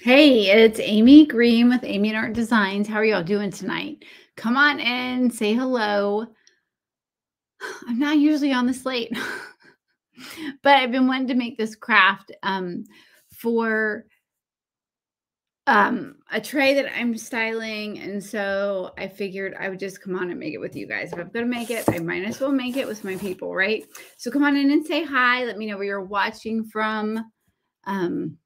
Hey, it's Amy Green with Amy and Art Designs. How are y'all doing tonight? Come on in, say hello. I'm not usually on the slate, but I've been wanting to make this craft um, for um, a tray that I'm styling. And so I figured I would just come on and make it with you guys. If I'm going to make it, I might as well make it with my people, right? So come on in and say hi. Let me know where you're watching from. Um,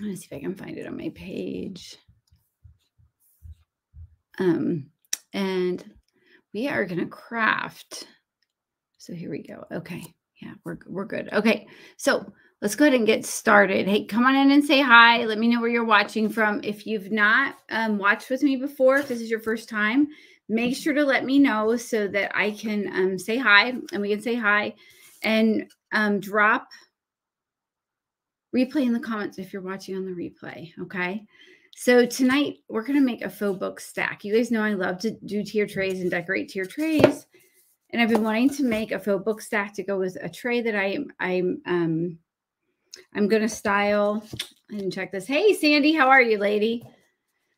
Let's see if I can find it on my page. Um, and we are to craft. So here we go. Okay. Yeah, we're, we're good. Okay. So let's go ahead and get started. Hey, come on in and say hi. Let me know where you're watching from. If you've not um, watched with me before, if this is your first time, make sure to let me know so that I can um, say hi and we can say hi and um, drop replay in the comments if you're watching on the replay. Okay. So tonight we're going to make a faux book stack. You guys know I love to do tier trays and decorate tier trays. And I've been wanting to make a faux book stack to go with a tray that I, I'm, um, I'm going to style and check this. Hey, Sandy, how are you, lady?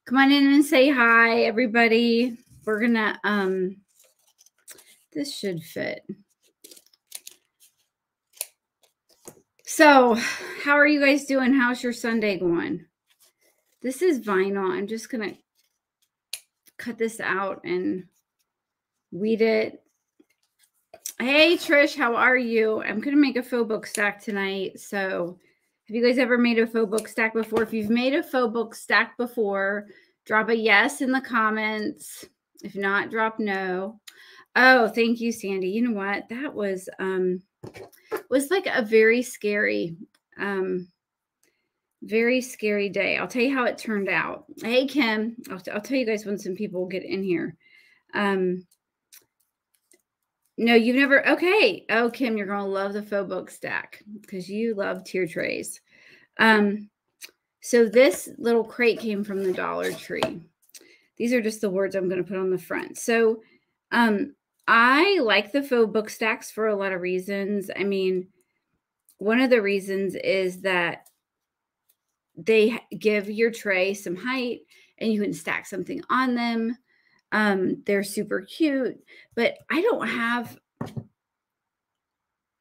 Come on in and say hi, everybody. We're going to, um, this should fit. So, how are you guys doing? How's your Sunday going? This is vinyl. I'm just going to cut this out and weed it. Hey, Trish, how are you? I'm going to make a faux book stack tonight. So, have you guys ever made a faux book stack before? If you've made a faux book stack before, drop a yes in the comments. If not, drop no. Oh, thank you, Sandy. You know what? That was um was like a very scary, um, very scary day. I'll tell you how it turned out. Hey, Kim, I'll, I'll tell you guys when some people get in here. Um, no, you've never. Okay. Oh, Kim, you're to love the faux book stack because you love tier trays. Um, so this little crate came from the Dollar Tree. These are just the words I'm to put on the front. So um, I like the faux book stacks for a lot of reasons. I mean, one of the reasons is that they give your tray some height and you can stack something on them. Um, they're super cute, but I don't have,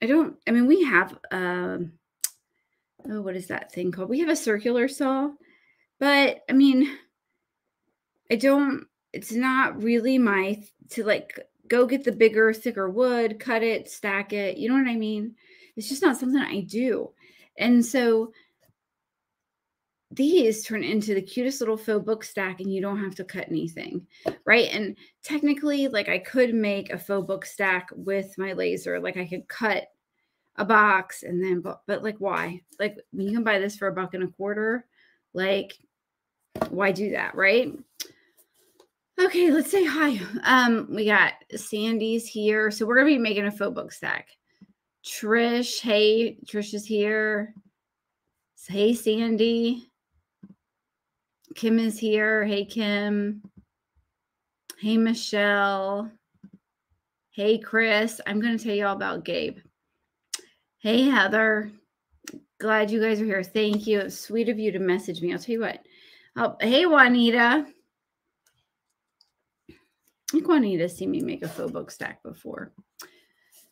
I don't, I mean, we have, um, oh, what is that thing called? We have a circular saw, but I mean, I don't, it's not really my, to like go get the bigger, thicker wood, cut it, stack it. You know what I mean? It's just not something I do. And so these turn into the cutest little faux book stack and you don't have to cut anything right and technically like i could make a faux book stack with my laser like i could cut a box and then but, but like why like you can buy this for a buck and a quarter like why do that right Okay, let's say hi. Um, we got Sandy's here. So we're gonna be making a faux book stack. Trish, hey, Trish is here. Hey, Sandy. Kim is here. Hey, Kim. Hey, Michelle. Hey, Chris. I'm going to tell you all about Gabe. Hey, Heather. Glad you guys are here. Thank you. It's sweet of you to message me. I'll tell you what. Oh, hey, Juanita. I think Juanita see me make a faux book stack before.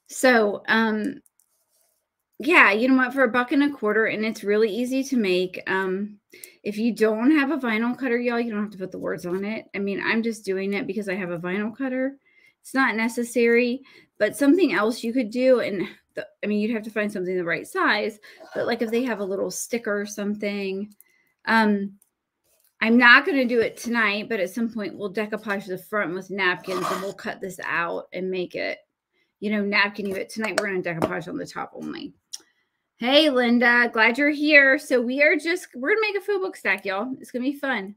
So, um, yeah, you know what? For a buck and a quarter, and it's really easy to make. Um, if you don't have a vinyl cutter, y'all, you don't have to put the words on it. I mean, I'm just doing it because I have a vinyl cutter. It's not necessary, but something else you could do, and the, I mean, you'd have to find something the right size. But like if they have a little sticker or something, um, I'm not going to do it tonight, but at some point we'll decoupage the front with napkins and we'll cut this out and make it, you know, napkin you it. Tonight we're going to decoupage on the top only. Hey, Linda, glad you're here. So we are just, we're going to make a faux book stack, y'all. It's going to be fun.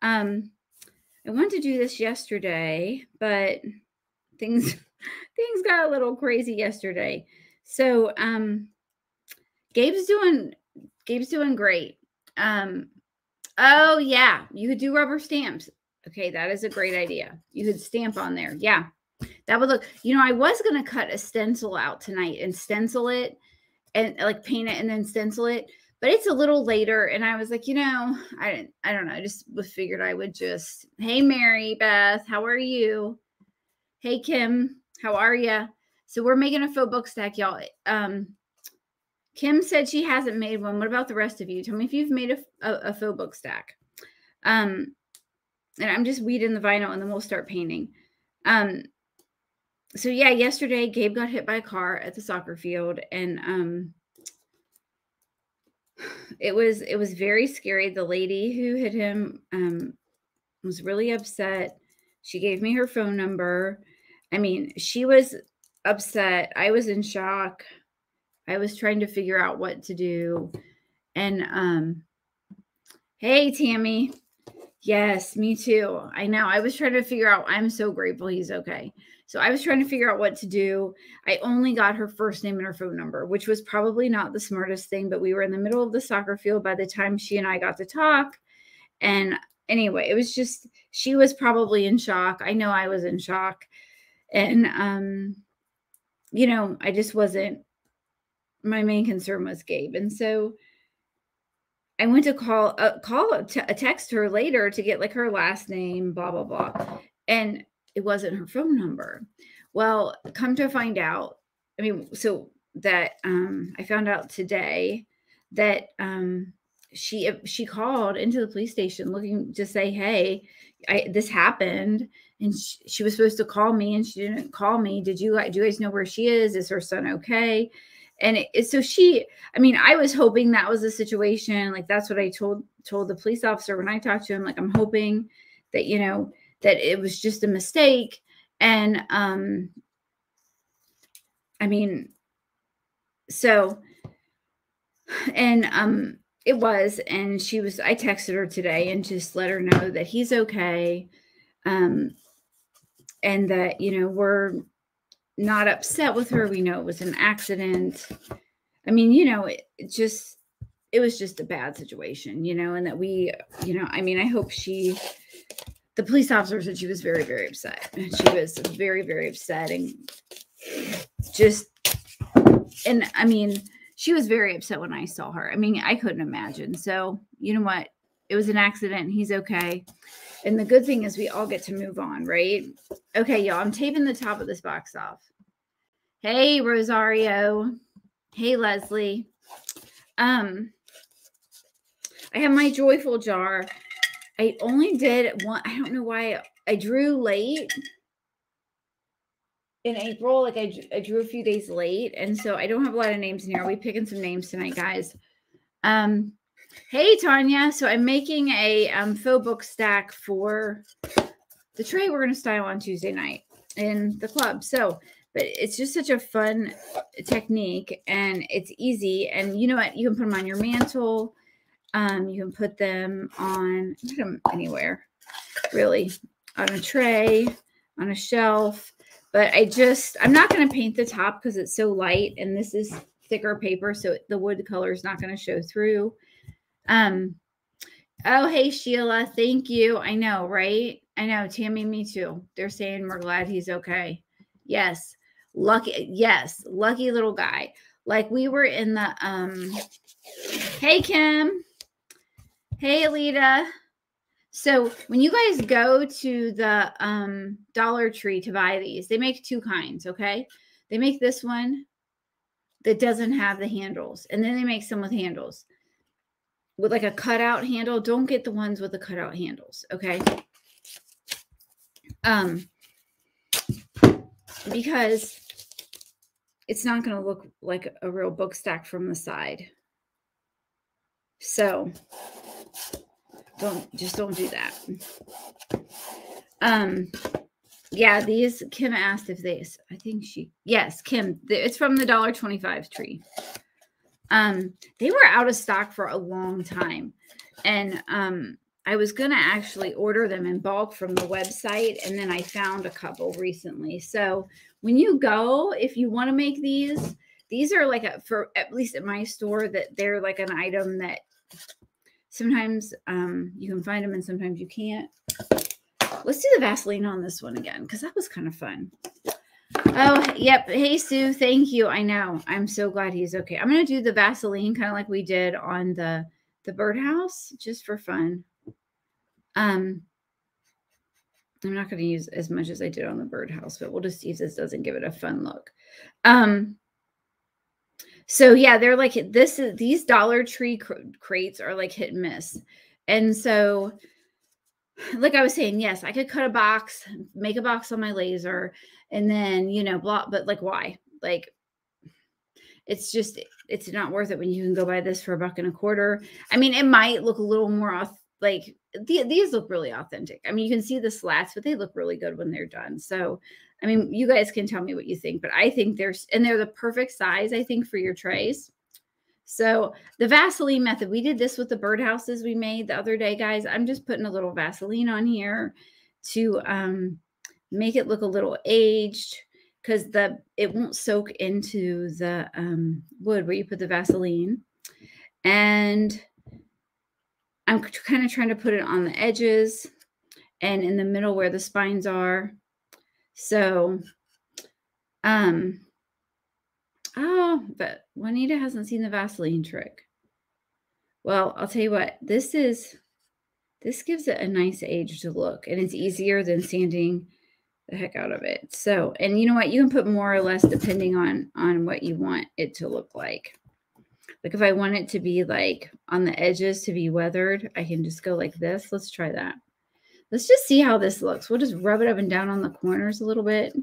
Um, I wanted to do this yesterday, but things, things got a little crazy yesterday. So, um, Gabe's doing, Gabe's doing great. Um, Oh, yeah. You could do rubber stamps. Okay, that is a great idea. You could stamp on there. Yeah. That would look, you know, I was going to cut a stencil out tonight and stencil it and like paint it and then stencil it. but it's a little later and i was like you know i didn't i don't know i just figured i would just hey mary beth how are you hey kim how are you so we're making a faux book stack y'all um kim said she hasn't made one what about the rest of you tell me if you've made a, a, a book stack um and i'm just weeding the vinyl and then we'll start painting um so yeah yesterday gabe got hit by a car at the soccer field and um it was it was very scary. The lady who hit him um, was really upset. She gave me her phone number. I mean, she was upset. I was in shock. I was trying to figure out what to do. And um hey Tammy. Yes, me too. I know. I was trying to figure out I'm so grateful he's okay. So I was trying to figure out what to do. I only got her first name and her phone number, which was probably not the smartest thing, but we were in the middle of the soccer field by the time she and I got to talk. And anyway, it was just she was probably in shock. I know I was in shock. And um you know, I just wasn't my main concern was Gabe. And so I went to call uh, call a text her later to get like her last name, blah blah blah. And it wasn't her phone number. Well, come to find out, I mean, so that um, I found out today that um, she she called into the police station looking to say, "Hey, I, this happened," and she, she, was supposed to call me, and she didn't call me. Did you do you guys know where she is? Is her son okay? And it, so she, I mean, I was hoping that was the situation. Like that's what I told told the police officer when I talked to him. Like I'm hoping that you know that it was just a mistake. And um, I mean, so, and um, it was, and she was, I texted her today and just let her know that he's okay. Um, and that, you know, we're not upset with her. We know it was an accident. I mean, you know, it, just, it was just a bad situation, you know, and that we, you know, I mean, I hope she the police officer said she was very, very upset. She was very, very upset and just, and I mean, she was very upset when I saw her. I mean, I couldn't imagine. So, you know what? It was an accident. He's okay. And the good thing is we all get to move on, right? Okay, y'all, I'm taping the top of this box off. Hey, Rosario. Hey, Leslie. Um, I have my joyful jar. I only did one. I don't know why I drew late in April. Like I, I drew a few days late. And so I don't have a lot of names in here. Be picking some names tonight, guys. Um, hey, Tanya. So I'm making a um, faux book stack for the tray we're going to style on Tuesday night in the club. So, but it's just such a fun technique and it's easy. And you know what? You can put them on your mantle. Um, you can put them on put them anywhere, really, on a tray, on a shelf. But I just, I'm not going to paint the top because it's so light and this is thicker paper. So the wood color is not going to show through. Um, oh, hey, Sheila. Thank you. I know, right? I know. Tammy, me too. They're saying we're glad he's okay. Yes. Lucky. Yes. Lucky little guy. Like we were in the, um, hey, Kim. Hey, Alita. So when you guys go to the um, Dollar Tree to buy these, they make two kinds, okay? They make this one that doesn't have the handles, and then they make some with handles. With like a cutout handle, don't get the ones with the cutout handles, okay? Um, because it's not going to look like a real book stack from the side. So don't just don't do that. Um yeah, these Kim asked if they I think she yes, Kim, it's from the dollar 25 tree. Um they were out of stock for a long time. And um I was going to actually order them in bulk from the website and then I found a couple recently. So when you go, if you want to make these, these are like a for at least at my store that they're like an item that sometimes um, you can find them and sometimes you can't. Let's do the Vaseline on this one again because that was kind of fun. Oh, yep. Hey, Sue. Thank you. I know. I'm so glad he's okay. I'm going to do the Vaseline kind of like we did on the the birdhouse just for fun. Um, I'm not going to use as much as I did on the birdhouse, but we'll just see if this doesn't give it a fun look. Um, so yeah, they're like this is these Dollar Tree cr crates are like hit and miss. And so like I was saying, yes, I could cut a box, make a box on my laser, and then, you know, blah, but like, why? Like, it's just, it's not worth it when you can go buy this for a buck and a quarter. I mean, it might look a little more off like the, these look really authentic. I mean, you can see the slats, but they look really good when they're done. So, I mean, you guys can tell me what you think, but I think there's, and they're the perfect size, I think, for your trays. So the Vaseline method, we did this with the birdhouses we made the other day, guys. I'm just putting a little Vaseline on here to um, make it look a little aged because the it won't soak into the um, wood where you put the Vaseline. And I'm kind of trying to put it on the edges and in the middle where the spines are. So, um, Oh, but Juanita hasn't seen the Vaseline trick. Well, I'll tell you what, this is, this gives it a nice aged look and it's easier than sanding the heck out of it. So, and you know what, you can put more or less depending on, on what you want it to look like. Like if I want it to be like on the edges to be weathered, I can just go like this. Let's try that. Let's just see how this looks. We'll just rub it up and down on the corners a little bit.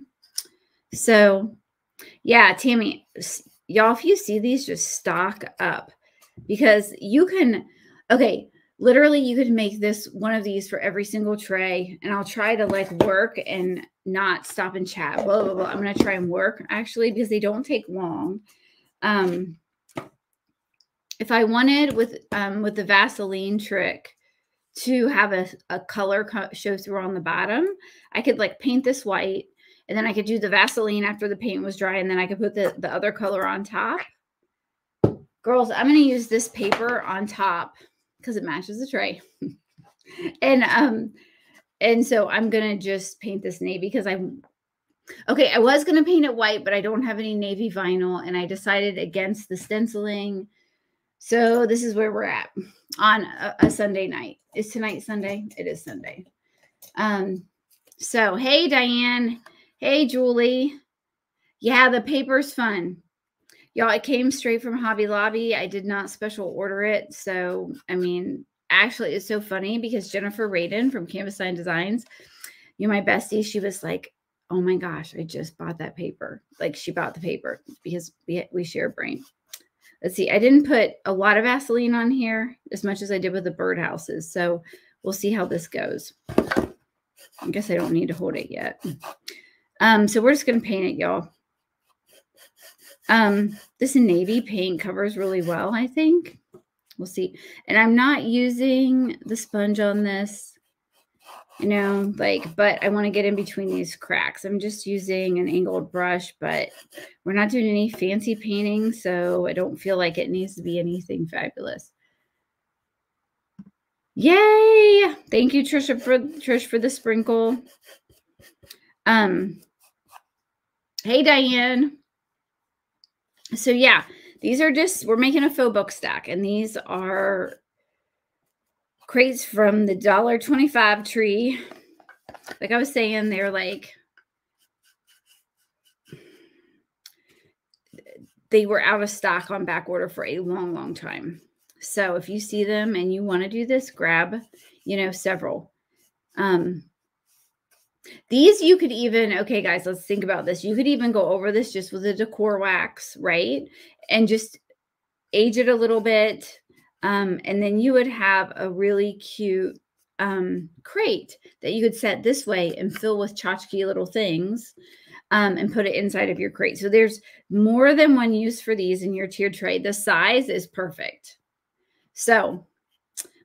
So yeah, Tammy, y'all, if you see these, just stock up because you can, okay, literally you could make this one of these for every single tray and I'll try to like work and not stop and chat. Blah, blah, blah. I'm going to try and work actually because they don't take long. Um, if I wanted with, um, with the Vaseline trick to have a, a color show through on the bottom, I could like paint this white and then I could do the Vaseline after the paint was dry, and then I could put the, the other color on top. Girls, I'm going to use this paper on top because it matches the tray. and um, and so I'm going to just paint this navy because I'm okay. I was going to paint it white, but I don't have any navy vinyl, and I decided against the stenciling. So this is where we're at on a, a Sunday night. Is tonight Sunday? It is Sunday. Um, so hey Diane. Hey, Julie. Yeah, the paper's fun. Y'all, it came straight from Hobby Lobby. I did not special order it. So, I mean, actually, it's so funny because Jennifer Radin from Canvas Sign Designs, you know, my bestie, she was like, oh my gosh, I just bought that paper. Like, she bought the paper because we, we share a brain. Let's see. I didn't put a lot of Vaseline on here as much as I did with the birdhouses. So, we'll see how this goes. I guess I don't need to hold it yet. Um, so we're just going to paint it, y'all. Um, this navy paint covers really well, I think. We'll see. And I'm not using the sponge on this, you know, like, but I want to get in between these cracks. I'm just using an angled brush, but we're not doing any fancy painting, so I don't feel like it needs to be anything fabulous. Yay! Thank you, Trisha, for Trish for the sprinkle. Um, Hey, Diane. So, yeah, these are just, we're making a faux book stack, and these are crates from the dollar twenty-five tree. Like I was saying, they're like, they were out of stock on back order for a long, long time. So if you see them and you want to do this, grab, you know, several. Um, these you could even, okay, guys, let's think about this. You could even go over this just with a decor wax, right? And just age it a little bit. Um, and then you would have a really cute um, crate that you could set this way and fill with tchotchke little things um, and put it inside of your crate. So there's more than one use for these in your tiered tray. The size is perfect. So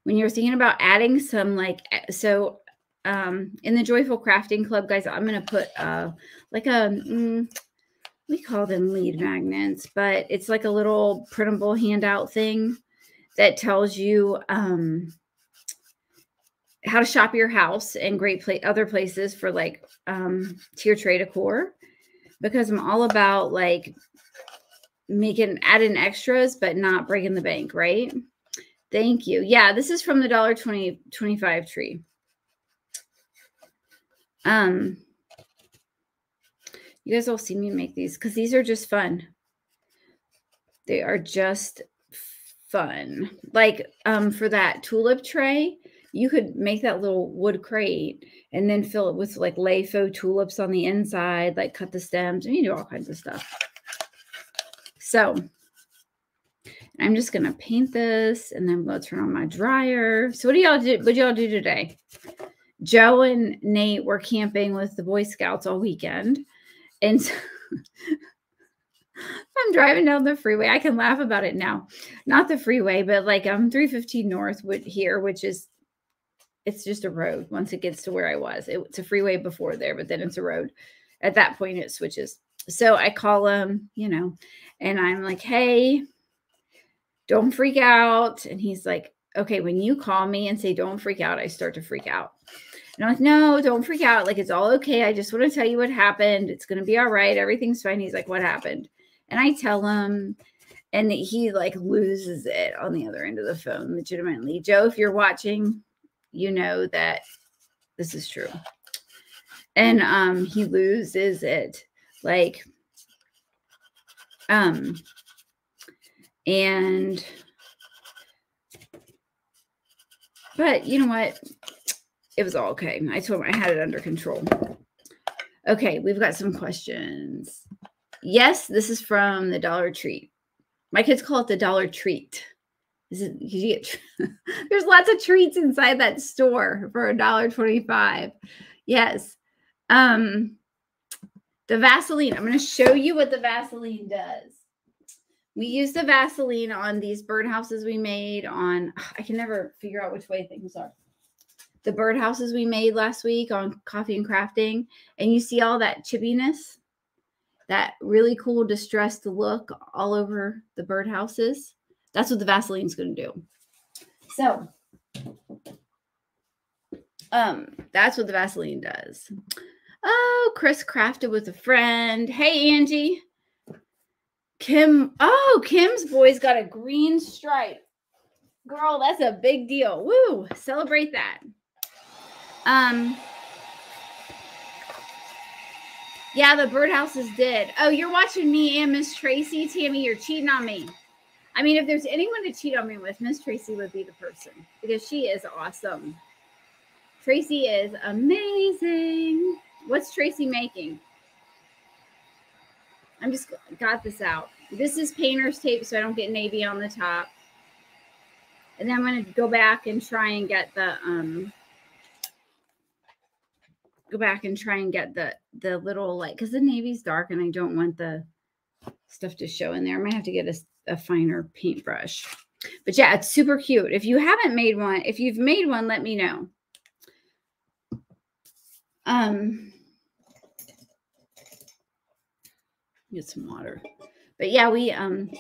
when you're thinking about adding some like, so um, in the Joyful Crafting Club, guys, I'm going to put uh, like a, mm, we call them lead magnets, but it's like a little printable handout thing that tells you um, how to shop your house and great place other places for like um, tier tray decor. because I'm all about like making adding extras but not breaking the bank, right? Thank you. Yeah, this is from the dollar twenty twenty five tree. Um you guys all see me make these because these are just fun. They are just fun. Like um for that tulip tray, you could make that little wood crate and then fill it with like lay faux tulips on the inside, like cut the stems, and you do all kinds of stuff. So I'm just gonna paint this and then I'm gonna turn on my dryer. So what do y'all do? What y'all do today? Joe and Nate were camping with the Boy Scouts all weekend. And so I'm driving down the freeway. I can laugh about it now. Not the freeway, but like I'm um, 315 north would here, which is it's just a road once it gets to where I was. It, it's a freeway before there, but then it's a road. At that point, it switches. So I call him, you know, and I'm like, hey, don't freak out. And he's like, okay, when you call me and say, don't freak out, I start to freak out. And I'm like, no, don't freak out. Like, it's all okay. I just want to tell you what happened. It's going to be all right. Everything's fine. He's like, what happened? And I tell him, and he like loses it on the other end of the phone, legitimately. Joe, if you're watching, you know that this is true. And um he loses it like um and but you know what? It was all okay. I told him I had it under control. Okay, we've got some questions. Yes, this is from the Dollar Treat. My kids call it the Dollar Treat. Is it, you get, there's lots of treats inside that store for a dollar twenty-five. Yes. Um, the Vaseline. I'm going to show you what the Vaseline does. We use the Vaseline on these birdhouses we made on, I can never figure out which way things are. The birdhouses we made last week on coffee and crafting. And you see all that chippiness, that really cool distressed look all over the birdhouses. That's what the Vaseline's going to do. So, um, that's what the Vaseline does. Oh, Chris crafted with a friend. Hey, Angie. Kim. Oh, Kim's boy's got a green stripe. Girl, that's a big deal. Woo! Celebrate that. Um. Yeah, the birdhouses did. Oh, you're watching me and Miss Tracy. Tammy, you're cheating on me. I mean, if there's anyone to cheat on me with, Miss Tracy would be the person because she is awesome. Tracy is amazing. What's Tracy making? I'm just got this out. This is painter's tape so I don't get navy on the top. And then I'm going to go back and try and get the um go back and try and get the the little like cuz the navy's dark and I don't want the stuff to show in there. I might have to get a a finer paintbrush. But yeah, it's super cute. If you haven't made one, if you've made one, let me know. Um, get some water. But yeah, we um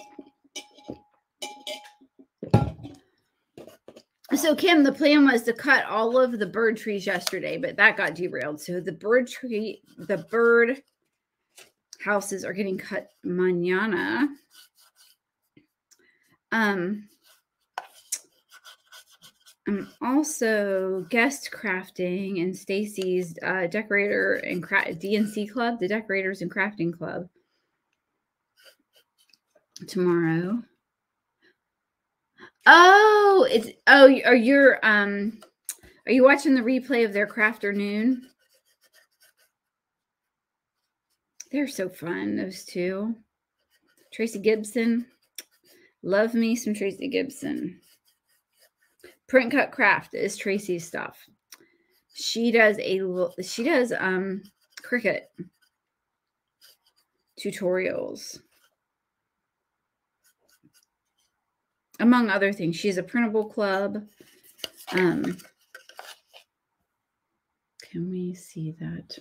so Kim, the plan was to cut all of the bird trees yesterday, but that got derailed. So the bird tree, the bird houses are getting cut manana. Um, I'm also guest crafting and Stacy's uh, decorator and cra- DNC club, the decorators and crafting club tomorrow. Oh, it's oh, are you um are you watching the replay of their craft or crafternoon? They're so fun, those two. Tracy Gibson. Love me some Tracy Gibson. Print cut craft is Tracy's stuff. She does a little she does um Cricut tutorials. Among other things, She's a printable club. Um, can we see that?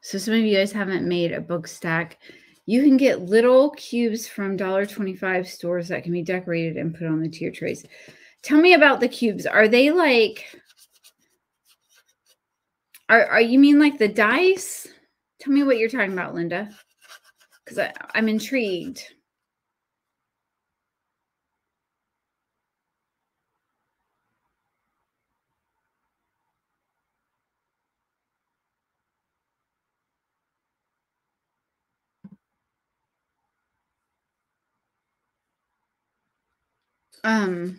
So some of you guys haven't made a book stack. You can get little cubes from $1.25 stores that can be decorated and put on the tier trays. Tell me about the cubes. Are they like Are, are you mean like the dice? Tell me what you're talking about, Linda. Because I'm intrigued. Um,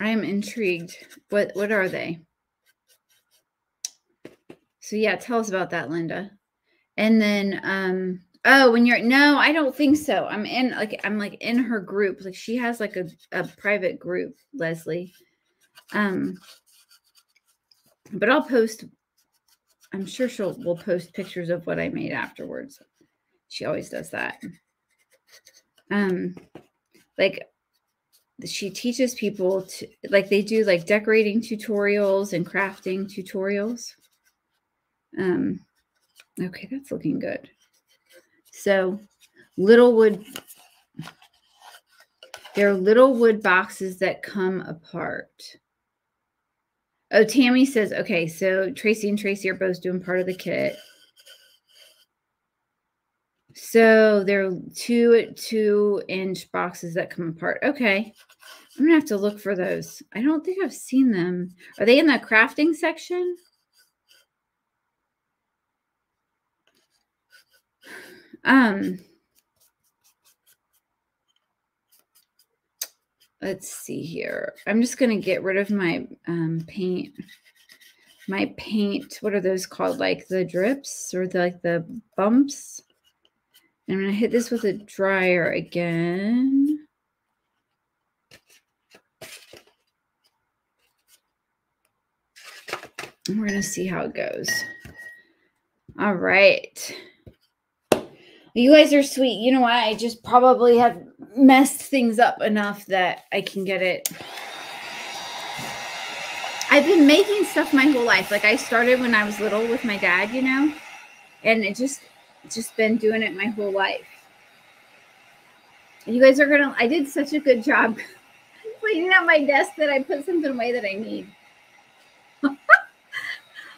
I am intrigued. What what are they? So yeah, tell us about that, Linda. And then um oh, when you're no, I don't think so. I'm in like I'm like in her group. Like she has like a, a private group, Leslie. Um but I'll post I'm sure she'll will post pictures of what I made afterwards. She always does that um like she teaches people to like they do like decorating tutorials and crafting tutorials um okay that's looking good so little wood they're little wood boxes that come apart oh tammy says okay so tracy and tracy are both doing part of the kit so they're two two inch boxes that come apart. Okay. I'm gonna have to look for those. I don't think I've seen them. Are they in the crafting section? Um let's see here. I'm just gonna get rid of my um paint. My paint, what are those called? Like the drips or the, like the bumps? I'm going to hit this with a dryer again. We're going to see how it goes. All right. You guys are sweet. You know what? I just probably have messed things up enough that I can get it. I've been making stuff my whole life. Like I started when I was little with my dad, you know, and it just just been doing it my whole life. You guys are gonna. I did such a good job cleaning up my desk that I put something away that I need. I'm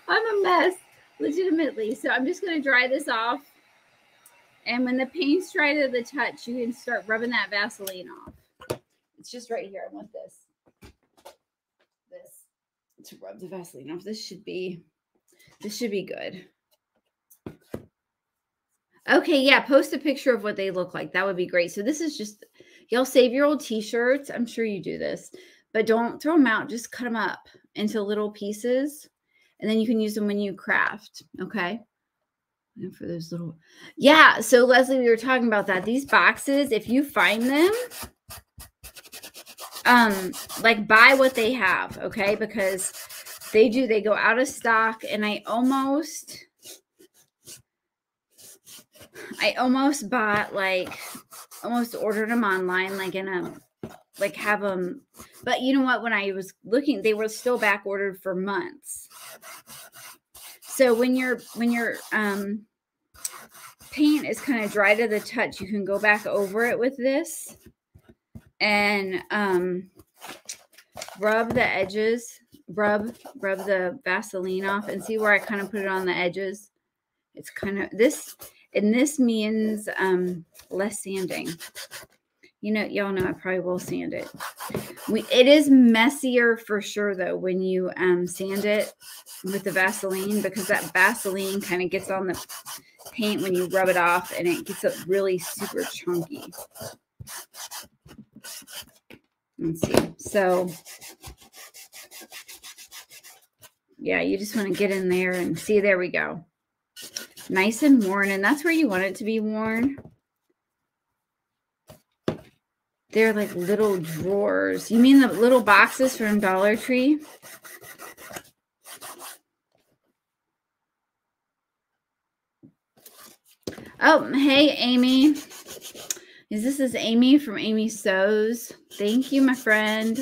a mess, legitimately. So I'm just gonna dry this off. And when the paint's dry to the touch, you can start rubbing that Vaseline off. It's just right here. I want this. This to rub the Vaseline off. This should be. This should be good. Okay, yeah, post a picture of what they look like. That would be great. So this is just y'all save your old t-shirts. I'm sure you do this, but don't throw them out. Just cut them up into little pieces, and then you can use them when you craft. Okay. And for those little, yeah. So Leslie, we were talking about that. These boxes, if you find them, um, like buy what they have, okay? Because they do. They go out of stock, and I almost I almost bought like almost ordered them online, like in a like have them. But you know what? When I was looking, they were still back ordered for months. So when you're when your um paint is kind of dry to the touch, you can go back over it with this and um rub the edges, rub rub the Vaseline off and see where I kind of put it on the edges. It's kind of this and this means um, less sanding. You know, y'all know I probably will sand it. We, it is messier for sure though when you um, sand it with the Vaseline because that Vaseline kind of gets on the paint when you rub it off and it gets it really super chunky. Let's see. So yeah, you just want to get in there and see, there we go nice and worn, and that's where you want it to be worn. They're like little drawers. You mean the little boxes from Dollar Tree? Oh, hey, Amy. Is this is Amy from Amy Sews? Thank you, my friend.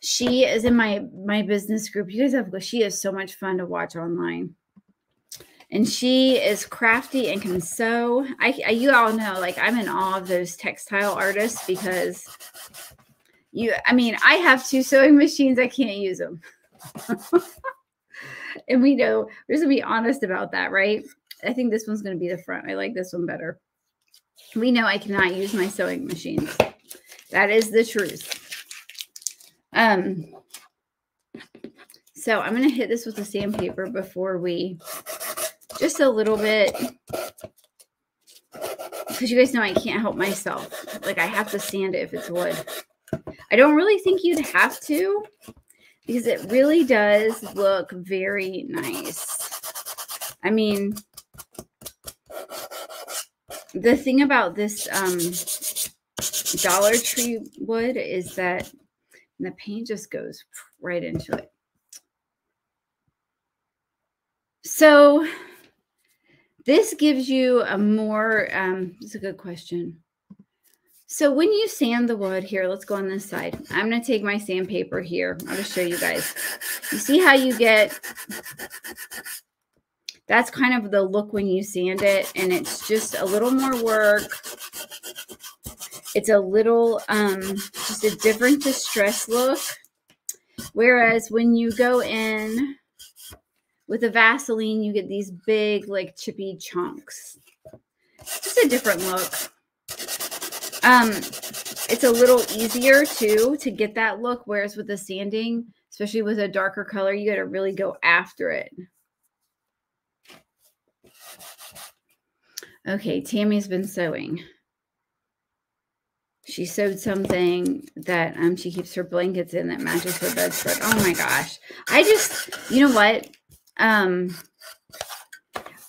She is in my my business group. You guys have she is so much fun to watch online and she is crafty and can sew. I, I, you all know, like I'm in awe of those textile artists because You, I mean, I have two sewing machines. I can't use them. and we know we're just gonna be honest about that, right? I think this one's gonna be the front. I like this one better. We know I cannot use my sewing machines. That is the truth. Um, so I'm gonna hit this with the sandpaper before we just a little bit because you guys know I can't help myself. Like I have to sand it if it's wood. I don't really think you'd have to because it really does look very nice. I mean, the thing about this um, Dollar Tree wood is that the paint just goes right into it. So this gives you a more, um, it's a good question. So when you sand the wood here, let's go on this side. I'm going to take my sandpaper here. I'll just show you guys. You see how you get, that's kind of the look when you sand it. And it's just a little more work. It's a little, um, just a different distress look. Whereas when you go in with the Vaseline, you get these big, like chippy chunks. Just a different look. Um, it's a little easier too to get that look, whereas with the sanding, especially with a darker color, you got to really go after it. Okay, Tammy's been sewing. She sewed something that um she keeps her blankets in that matches her bedspread. Oh my gosh. I just, you know what? Um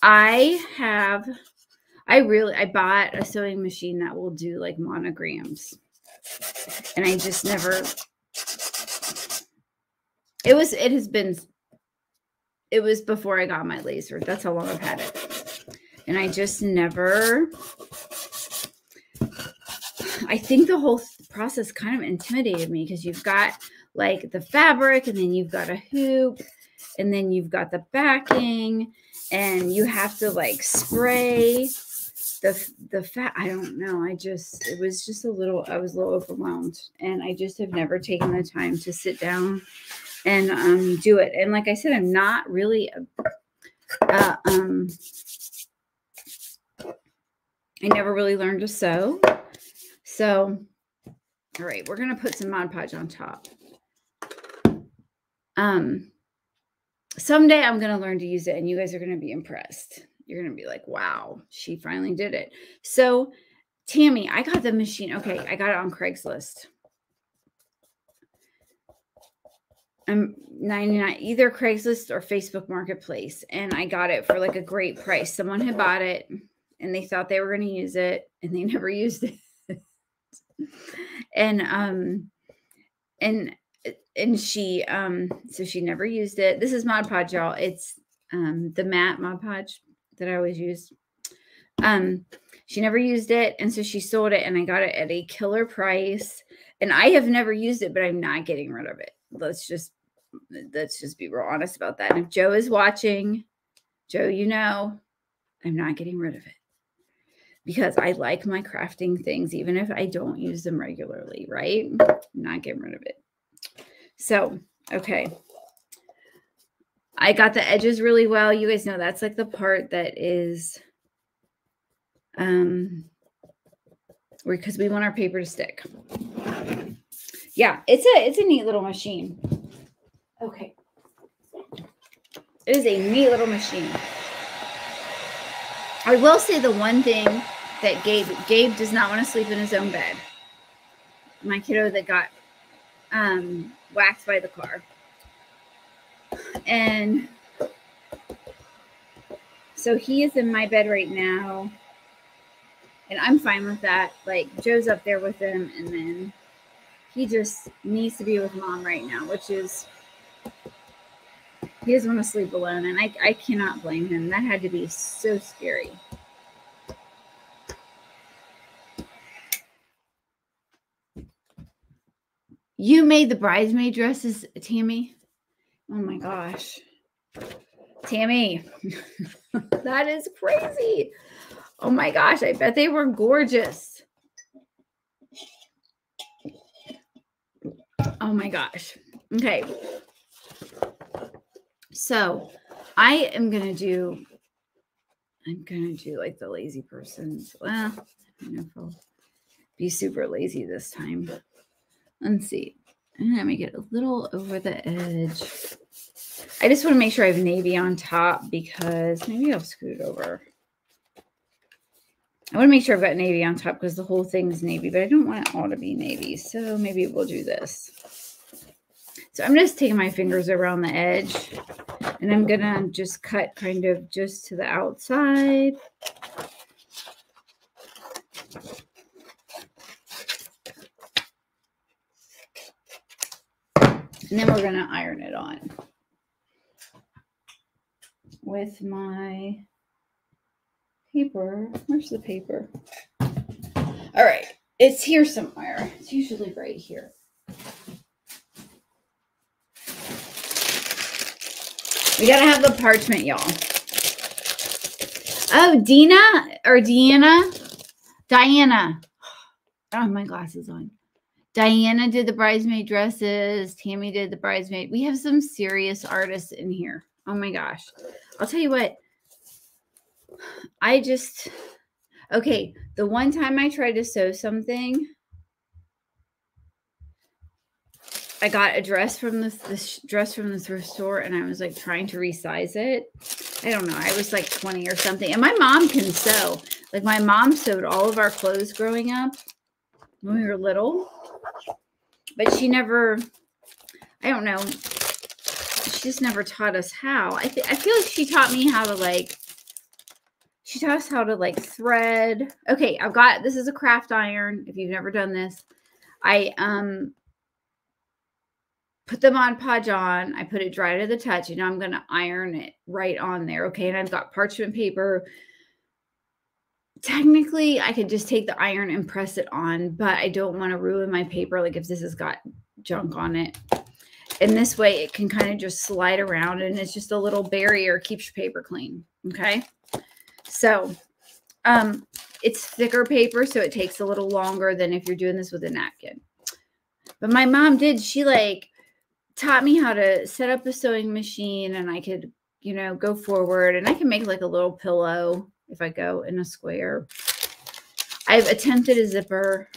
I have I really I bought a sewing machine that will do like monograms. And I just never it was it has been it was before I got my laser. That's how long I've had it. And I just never I think the whole process kind of intimidated me because you've got like the fabric and then you've got a hoop and then you've got the backing and you have to like spray the the fat i don't know i just it was just a little i was a little overwhelmed and i just have never taken the time to sit down and um do it and like i said i'm not really a, uh, um i never really learned to sew so all right we're gonna put some mod podge on top. Um someday i'm gonna learn to use it and you guys are gonna be impressed you're going to be like, wow, she finally did it. So, Tammy, I got the machine. Okay, I got it on Craigslist. I'm 99 either Craigslist or Facebook Marketplace and I got it for like a great price. Someone had bought it and they thought they were going to use it and they never used it. and um and and she um so she never used it. This is Mod Podge y'all. It's um the matte Mod Podge that I always use. Um, she never used it, and so she sold it, and I got it at a killer price. And I have never used it, but I'm not getting rid of it. Let's just let's just be real honest about that. And if Joe is watching, Joe, you know, I'm not getting rid of it because I like my crafting things, even if I don't use them regularly, right? I'm not getting rid of it. So, okay. I got the edges really well. You guys know that's like the part that is um because we want our paper to stick. Yeah, it's a it's a neat little machine. Okay. It is a neat little machine. I will say the one thing that Gabe Gabe does not want to sleep in his own bed. My kiddo that got um waxed by the car. And so he is in my bed right now. And I'm fine with that. Like Joe's up there with him. And then he just needs to be with mom right now, which is he doesn't want to sleep alone. And I, I cannot blame him. That had to be so scary. You made the bridesmaid dresses, Tammy? Oh my gosh. Tammy, that is crazy. Oh my gosh, I bet they were gorgeous. Oh my gosh. Okay. So I am going to do, I'm going to do like the lazy person's. Well, I don't know if I'll be super lazy this time. Let's see. Let me it a little over the edge. I just want to make sure I have navy on top because maybe I'll scoot over. I want to make sure I've got navy on top because the whole thing is navy, but I don't want it all to be navy. So maybe we'll do this. So I'm just taking my fingers around the edge and I'm going to just cut kind of just to the outside. And then we're going to iron it on with my paper. Where's the paper? All right. It's here somewhere. It's usually right here. We got to have the parchment, y'all. Oh, Dina or Deanna? Diana. Oh, my glasses on. Diana did the bridesmaid dresses. Tammy did the bridesmaid. We have some serious artists in here. Oh my gosh. I'll tell you what. I just okay. The one time I tried to sew something, I got a dress from this this dress from the thrift store, and I was like trying to resize it. I don't know. I was like 20 or something. And my mom can sew. Like my mom sewed all of our clothes growing up when we were little. But she never, I don't know. She just never taught us how. I, I feel like she taught me how to like she taught us how to like thread. Okay, I've got this is a craft iron. If you've never done this, I um put them Mod Podge on. I put it dry to the touch, and I'm gonna iron it right on there. Okay, and I've got parchment paper. Technically, I could just take the iron and press it on, but I don't want to ruin my paper. Like if this has got junk on it. And this way it can kind of just slide around and it's just a little barrier, keeps your paper clean. Okay. So um, it's thicker paper, so it takes a little longer than if you're doing this with a napkin. But my mom did, she like taught me how to set up a sewing machine and I could, you know, go forward and I can make like a little pillow if I go in a square. I've attempted a zipper,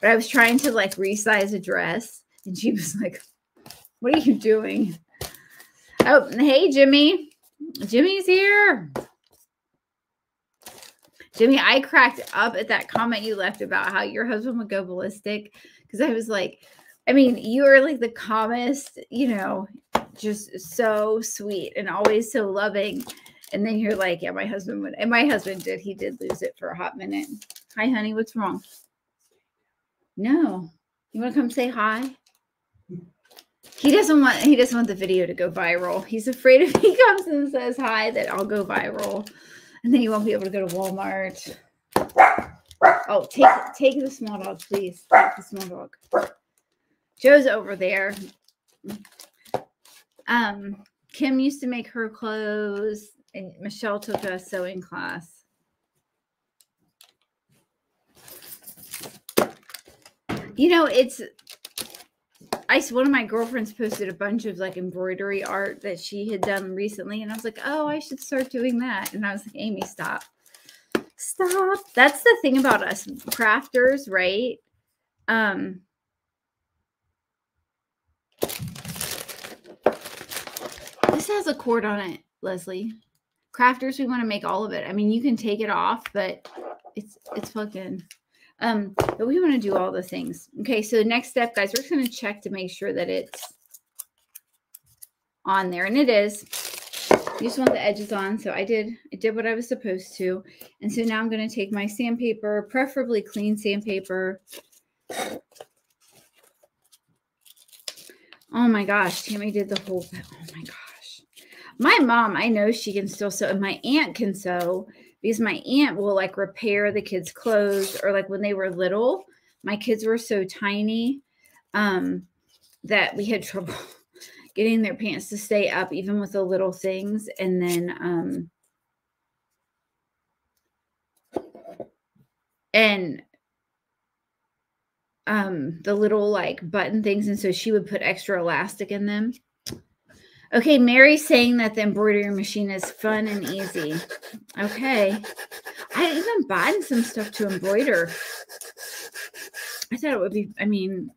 but I was trying to like resize a dress and she was like, What are you doing? Oh, hey, Jimmy. Jimmy's here. Jimmy, I cracked up at that comment you left about how your husband would go ballistic because I was like, I mean, you are like the calmest, you know, just so sweet and always so loving. And then you're like, yeah, my husband would, and my husband did. He did lose it for a hot minute. Hi, honey. What's wrong? No. You want to come say hi? He doesn't want he doesn't want the video to go viral. He's afraid if he comes and says hi that I'll go viral and then you won't be able to go to Walmart. Oh, take take the small dog, please. Take the small dog. Joe's over there. Um, Kim used to make her clothes, and Michelle took a sewing class. You know, it's I one of my girlfriends posted a bunch of like embroidery art that she had done recently, and I was like, oh, I should start doing that. And I was like, Amy, stop, stop. That's the thing about us crafters, right? Um, this has a cord on it, Leslie. Crafters, we want to make all of it. I mean, you can take it off, but it's it's fucking. Um, but we want to do all the things. Okay, so the next step, guys, we're just going to check to make sure that it's on there. And it is. You just want the edges on. So I did, I did what I was supposed to. And so now I'm going to take my sandpaper, preferably clean sandpaper. Oh my gosh, Tammy did the whole, oh my gosh. My mom, I know she can still sew, and my aunt can sew because my aunt will like repair the kids' clothes or like when they were little, my kids were so tiny um, that we had trouble getting their pants to stay up even with the little things. And then, um, and um the little like button things and so she would put extra elastic in them okay mary's saying that the embroidery machine is fun and easy. Okay. I even bought some stuff to embroider I thought it would be, I mean,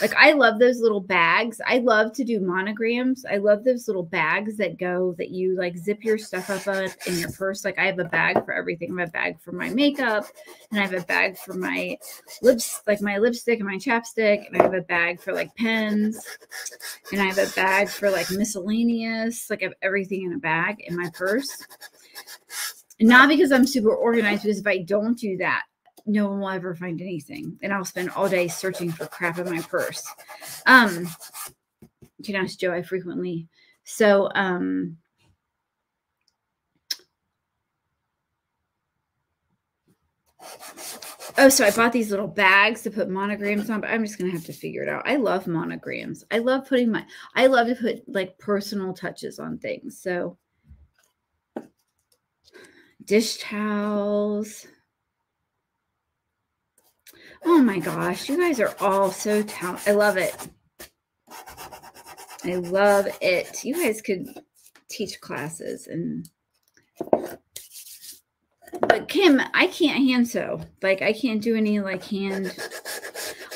like I love those little bags. I love to do monograms. I love those little bags that go that you like zip your stuff up in your purse. Like I have a bag for everything. I have a bag for my makeup and I have a bag for my lips, like my lipstick and my chapstick. And I have a bag for like pens and I have a bag for like miscellaneous, like I have everything in a bag in my purse. Not because I'm super organized, because if I don't do that, no one will ever find anything. And I'll spend all day searching for crap in my purse. Um, you can ask Joe, I frequently. So, um, Oh, so I bought these little bags to put monograms on, but I'm just gonna have to figure it out. I love monograms. I love putting my I love to put like personal touches on things. So dish towels. Oh my gosh, you guys are all so talented. I love it. I love it. You guys could teach classes and but Kim, I can't hand sew. Like I can't do any like hand.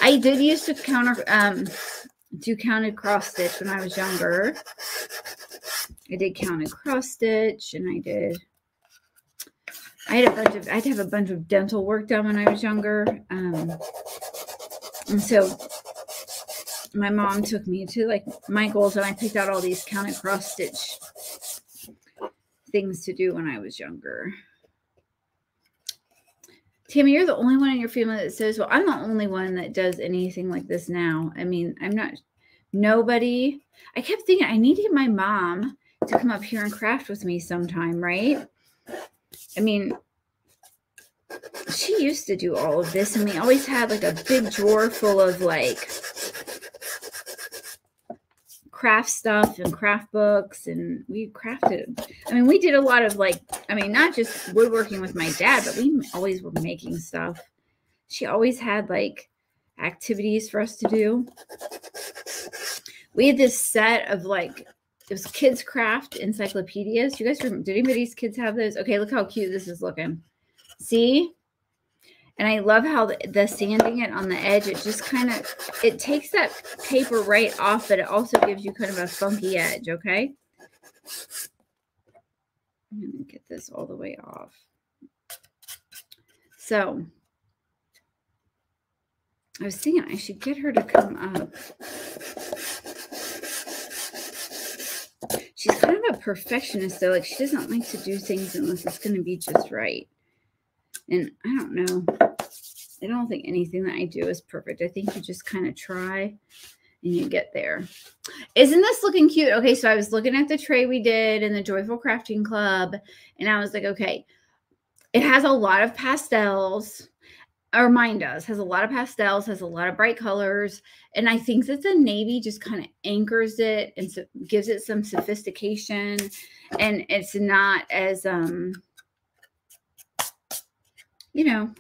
I did used to counter um do counted cross stitch when I was younger. I did counted cross stitch and I did I had a bunch of, I had to have a bunch of dental work done when I was younger. Um, and so my mom took me to like Michael's and I picked out all these counted cross stitch things to do when I was younger. Tammy, you're the only one in your family that says, well, I'm the only one that does anything like this now. I mean, I'm not, nobody, I kept thinking I needed my mom to come up here and craft with me sometime, right? I mean, she used to do all of this, and we always had like a big drawer full of like craft stuff and craft books, and we crafted. I mean, we did a lot of like, I mean, not just woodworking with my dad, but we always were making stuff. She always had like activities for us to do. We had this set of like was kids craft encyclopedias. You guys remember, did anybody's kids have those? Okay, look how cute this is looking. See? And I love how the, the sanding it on the edge, it just kind of, it takes that paper right off, but it also gives you kind of a funky edge, okay? I'm to get this all the way off. So, I was thinking I should get her to come up. She's kind of a perfectionist though. Like she doesn't like to do things unless it's going to be just right. And I don't know. I don't think anything that I do is perfect. I think you just kind of try and you get there. Isn't this looking cute? Okay, so I was looking at the tray we did in the Joyful Crafting Club, and I was like, okay, it has a lot of pastels or mine does has a lot of pastels has a lot of bright colors and i think that the navy just kind of anchors it and so gives it some sophistication and it's not as um you know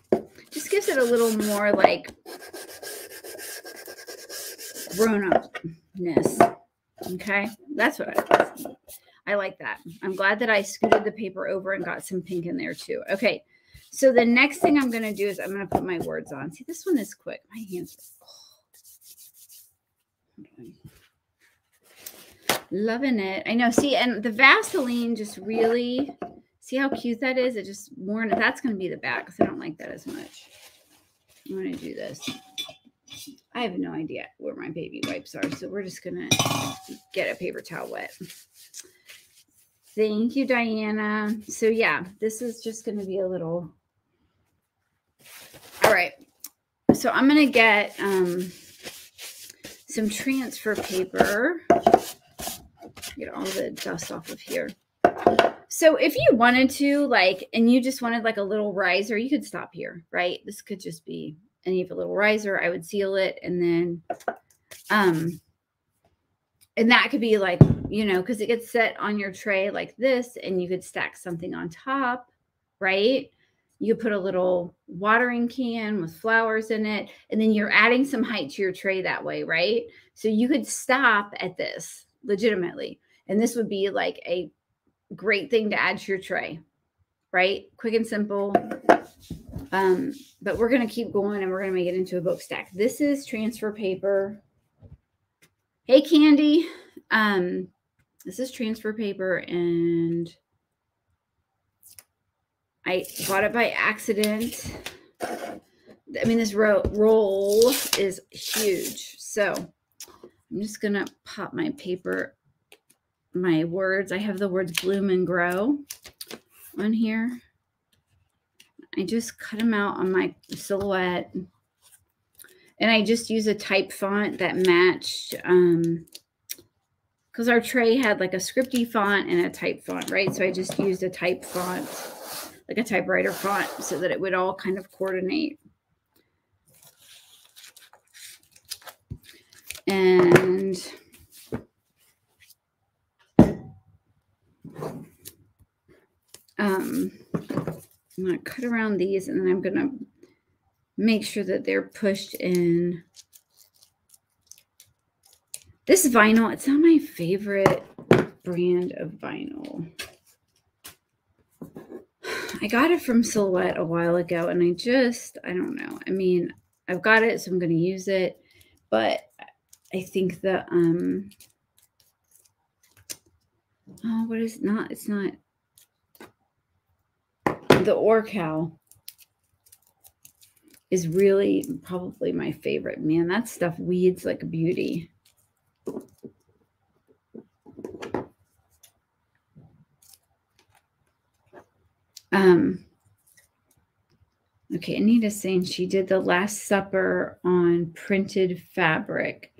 just gives it a little more like grown upness okay? That's what i i like that. I'm glad that i scooted the paper over and got some pink in there too. Okay so the next thing I'm going to do is I'm going to put my words on. See, this one is quick. My hands are okay. Loving it. I know. See, and the Vaseline just really, see how cute that is? It just more, that's going to be the back because I don't like that as much. I'm going to do this. I have no idea where my baby wipes are, so we're just going to get a paper towel wet. Thank you, Diana. So yeah, this is just going to be a little all right. So I'm going to get um, some transfer paper. Get all the dust off of here. So if you wanted to, like, and you just wanted like a little riser, you could stop here, right? This could just be any of a little riser. I would seal it and then, um, and that could be like, you know, because it gets set on your tray like this, and you could stack something on top, right? You put a little watering can with flowers in it, and then you're adding some height to your tray that way, right? So you could stop at this legitimately. And this would be like a great thing to add to your tray, right? Quick and simple. Um, but we're going to keep going and we're going to make it into a book stack. This is transfer paper. Hey, Candy. Um, this is transfer paper and I bought it by accident. I mean, this ro roll is huge. So I'm just going to pop my paper, my words. I have the words bloom and grow on here. I just cut them out on my silhouette. And I just use a type font that matched, um, because our tray had like a scripty font and a type font, right? So I just used a type font, like a typewriter font, so that it would all kind of coordinate. And um, I'm going to cut around these and then I'm going to make sure that they're pushed in. This vinyl, it's not my favorite brand of vinyl. I got it from Silhouette a while ago and I just, I don't know. I mean, I've got it, so I'm going to use it. But I think the, um, oh, what is it? not, it's not, the Oracal is really probably my favorite. Man, that stuff weeds like a beauty. Um, okay, Anita's saying she did the Last Supper on printed fabric.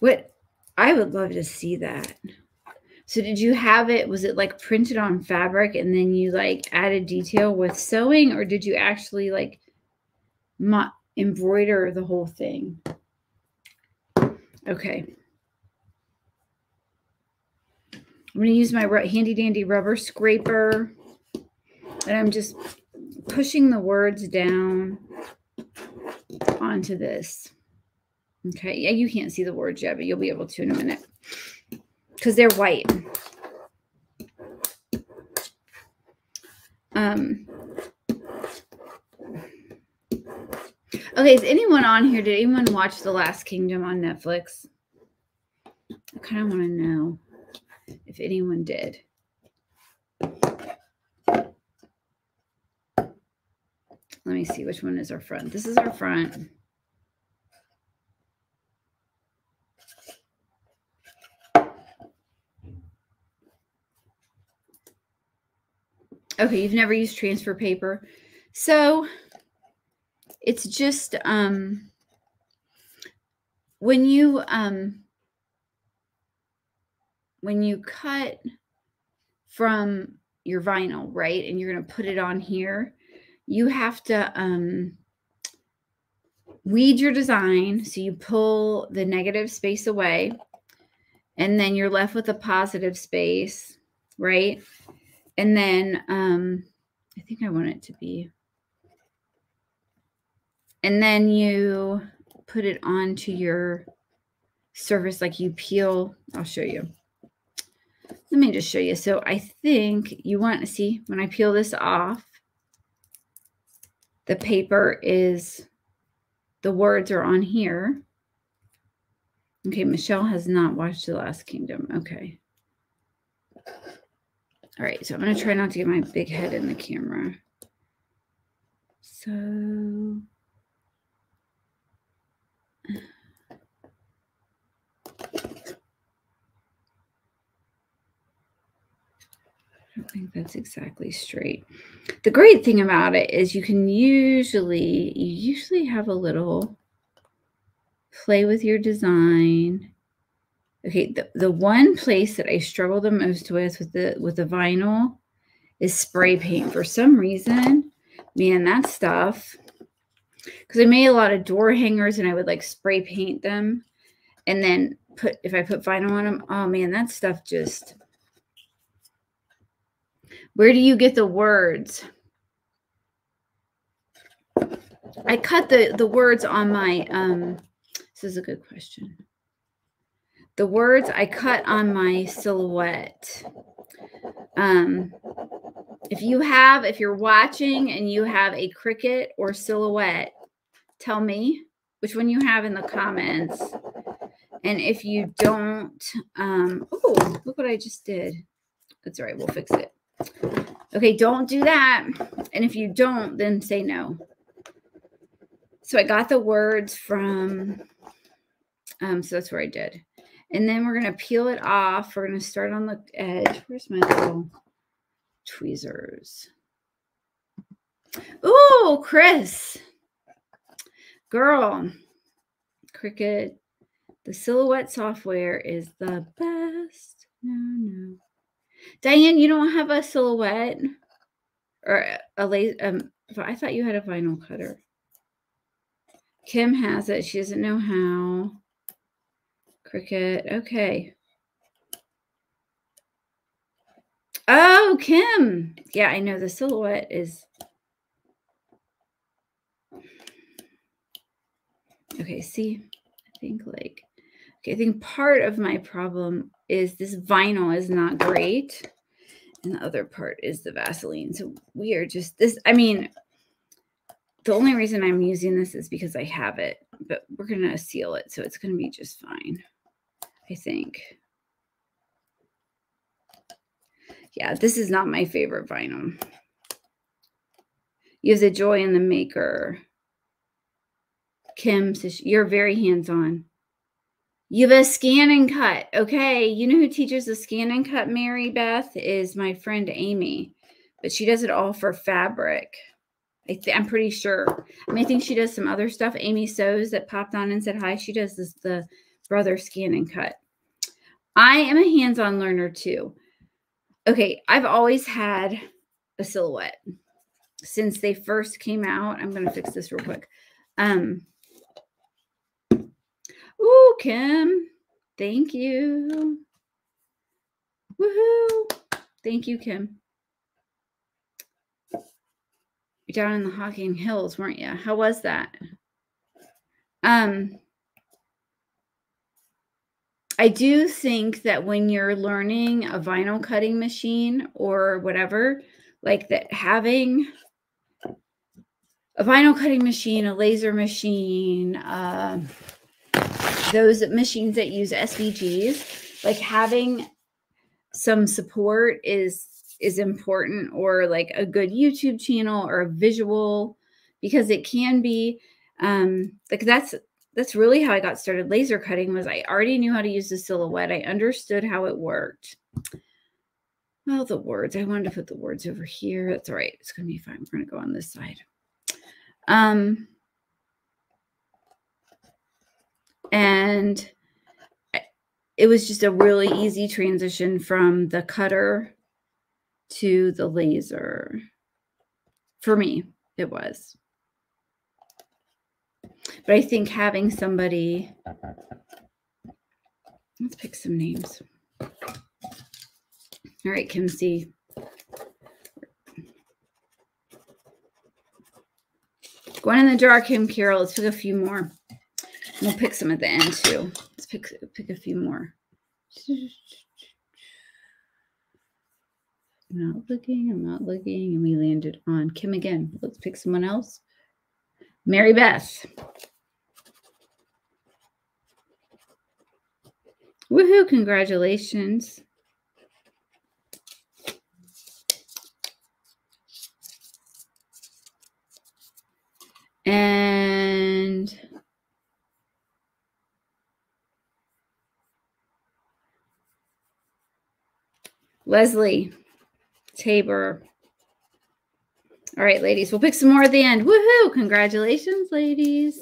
What I would love to see that. So did you have it, was it like printed on fabric and then you like added detail with sewing or did you actually like embroider the whole thing? Okay. I'm going to use my handy dandy rubber scraper and I'm just pushing the words down onto this. Okay. Yeah, you can't see the words yet, but you'll be able to in a minute because they're white. Um, okay, is anyone on here? Did anyone watch The Last Kingdom on Netflix? I kind of want to know if anyone did. Let me see which one is our front. This is our front. Okay, you've never used transfer paper. So it's just um, when you um, when you cut from your vinyl, right, and you're going to put it on here, you have to um, weed your design. So you pull the negative space away, and then you're left with a positive space, right? And then um, I think I want it to be. And then you put it onto your surface like you peel. I'll show you. Let me just show you. So I think you want to see when I peel this off, the paper is, the words are on here. Okay, Michelle has not watched The Last Kingdom. Okay. All right, so I'm going to try not to get my big head in the camera. So think that's exactly straight. The great thing about it is you can usually, you usually have a little play with your design. Okay, the, the one place that I struggle the most with with the with the vinyl is spray paint. For some reason, man, that stuff. Because I made a lot of door hangers and I would like spray paint them, and then put if I put vinyl on them, oh man, that stuff just Where do you get the words? I cut the the words on my um this is a good question. The words I cut on my silhouette. Um if you have if you're watching and you have a Cricut or silhouette, tell me which one you have in the comments. And if you don't, um, oh, look what I just did. That's all right. We'll fix it. Okay, don't do that. And if you don't, then say no. So I got the words from, um, so that's where I did. And then we're going to peel it off. We're going to start on the edge. Where's my little tweezers? Oh, Chris. Girl. Cricut. The Silhouette software is the best. No, no. Diane, you don't have a silhouette or a laser. Um, I thought you had a vinyl cutter. Kim has it. She doesn't know how. Cricut. Okay. Oh, Kim. Yeah, I know the silhouette is. Okay, see, I think like, I think part of my problem is this vinyl is not great. And the other part is the Vaseline. So we are just this, I mean, the only reason I'm using this is because I have it, but we're going to seal it. So it's going to be just fine, I think. Yeah, this is not my favorite vinyl. You have the joy in the maker. Kim says, you're very hands-on. You have a scan and cut. Okay. You know who teaches the scan and cut, Mary Beth, is my friend Amy, but she does it all for fabric. I am pretty sure. I mean, I think she does some other stuff. Amy Sews that popped on and said hi. She does this, the brother scan and cut. I am a hands-on learner too. Okay. I've always had a silhouette since they first came out. I'm going to fix this real quick. Um, Ooh, Kim. Thank you. Woohoo. Thank you, Kim. You're down in the Hocking Hills, weren't you? How was that? Um, I do think that when you're learning a vinyl cutting machine or whatever, like that having a vinyl cutting machine, a laser machine, uh, those machines that use SVGs, like having some support is is important or like a good YouTube channel or a visual because it can be um like that's that's really how I got started laser cutting was I already knew how to use the silhouette. I understood how it worked. Well, the words. I wanted to put the words over here. That's all right. It's going to be fine. We're going to go on this side. Um and it was just a really easy transition from the cutter to the laser. For me, it was. But I think having somebody, let's pick some names. All right, Kim C. Going in the jar, Kim Carol. Let's pick a few more. We'll pick some at the end too. Let's pick pick a few more. I'm not looking. I'm not looking. And we landed on Kim again. Let's pick someone else. Mary Beth. Woohoo! Congratulations. And Leslie Tabor. All right, ladies, we'll pick some more at the end. Woohoo! Congratulations, ladies.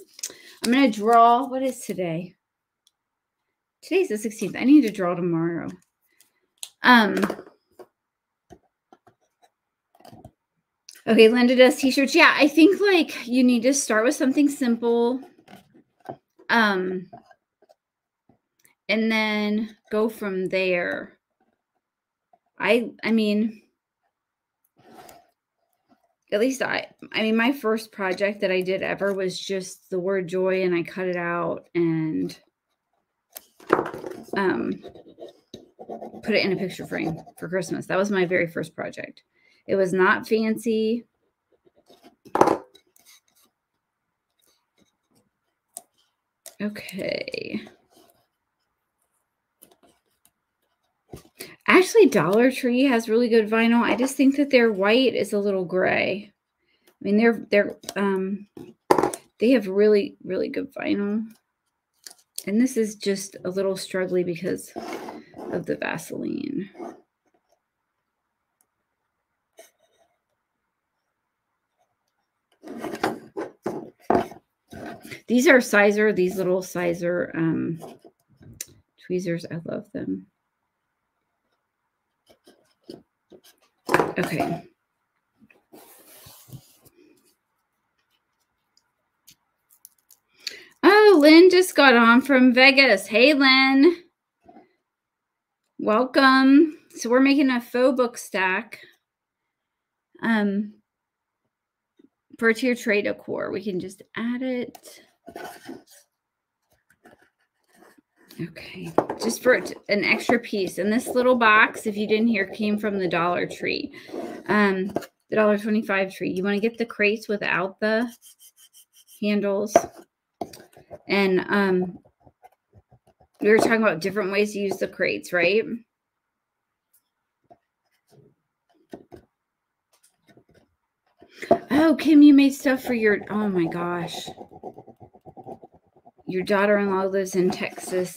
I'm going to draw. What is today? Today's the 16th. I need to draw tomorrow. Um. Okay, Linda does t-shirts. Yeah, I think like you need to start with something simple. Um, and then go from there. I I mean at least I, I mean, my first project that I did ever was just the word joy and I cut it out and um, put it in a picture frame for Christmas. That was my very first project. It was not fancy. Okay. Actually, Dollar Tree has really good vinyl. I just think that their white is a little gray. I mean, they're they're um they have really really good vinyl. And this is just a little struggly because of the Vaseline. These are Sizer, these little Sizer um, tweezers. I love them. Okay. Oh, Lynn just got on from Vegas. Hey, Lynn. Welcome. So we're making a faux book stack. Um, for tier tray decor, we can just add it. Okay, just for an extra piece. And this little box, if you didn't hear, came from the Dollar Tree, um, the Dollar Twenty-Five tree. You want to get the crates without the handles. And um, we were talking about different ways to use the crates, right? Oh, Kim, you made stuff for your, oh my gosh. Your daughter-in-law lives in Texas.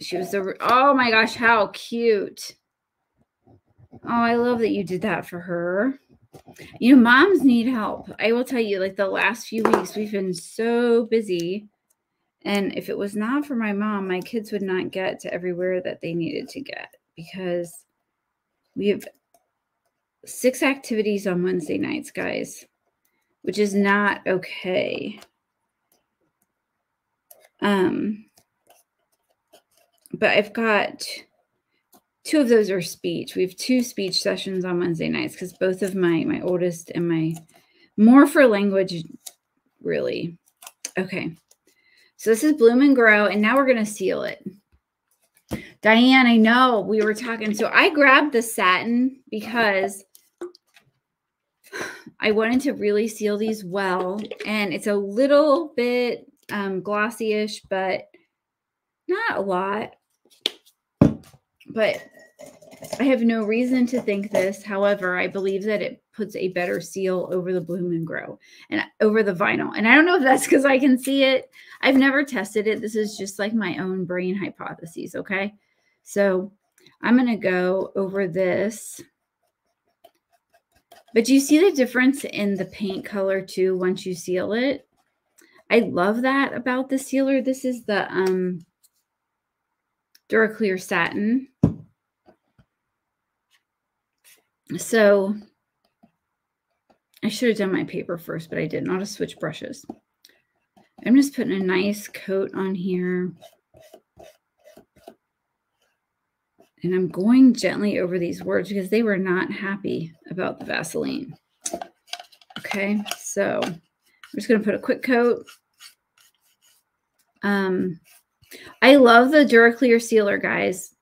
She was the, oh my gosh, how cute. Oh, I love that you did that for her. You know, moms need help. I will tell you, like the last few weeks, we've been so busy. And if it was not for my mom, my kids would not get to everywhere that they needed to get because we have six activities on Wednesday nights, guys, which is not okay. Um, but I've got two of those are speech. We have two speech sessions on Wednesday nights because both of my my oldest and my more for language really. Okay. So this is Bloom and Grow, and now we're going to seal it. Diane, I know we were talking. So I grabbed the satin because I wanted to really seal these well. And it's a little bit um, glossy-ish, but not a lot. But I have no reason to think this. However, I believe that it puts a better seal over the bloom and grow and over the vinyl. And I don't know if that's because I can see it. I've never tested it. This is just like my own brain hypotheses. Okay. So I'm going to go over this. But do you see the difference in the paint color too once you seal it? I love that about the sealer. This is the um, Duraclear Satin. So I should have done my paper first, but I didn't. I'll switch brushes. I'm just putting a nice coat on here. And I'm going gently over these words because they were not happy about the Vaseline. Okay, so I'm just going to put a quick coat. Um, I love the Duraclear sealer, guys.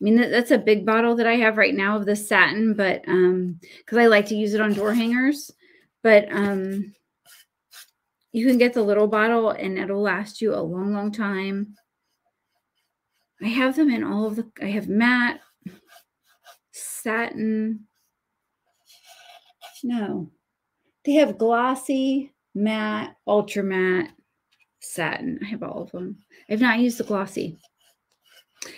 I mean, that, that's a big bottle that I have right now of the satin, but um, because I like to use it on door hangers. But um, you can get the little bottle and it'll last you a long, long time. I have them in all of the, I have matte, satin. No, they have glossy, matte, ultra matte, satin. I have all of them. I've not used the glossy.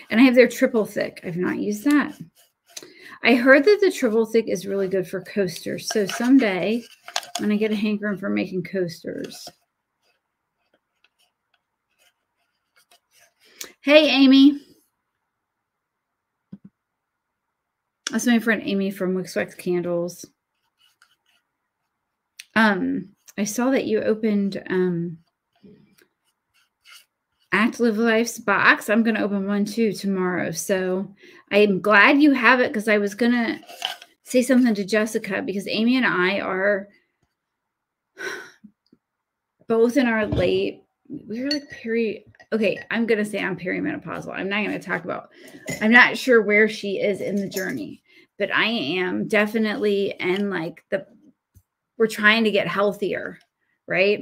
And I have their triple thick. I've not used that. I heard that the triple thick is really good for coasters. So someday when I get a hankering for making coasters. Hey, Amy. That's my friend Amy from Wix Wax Candles. Um, I saw that you opened um Act Live Life's box. I'm gonna open one too tomorrow. So I'm glad you have it because I was gonna say something to Jessica because Amy and I are both in our late, we're like peri, okay, I'm going to say I'm perimenopausal. I'm not going to talk about, I'm not sure where she is in the journey, but I am definitely, and like the, we're trying to get healthier, right?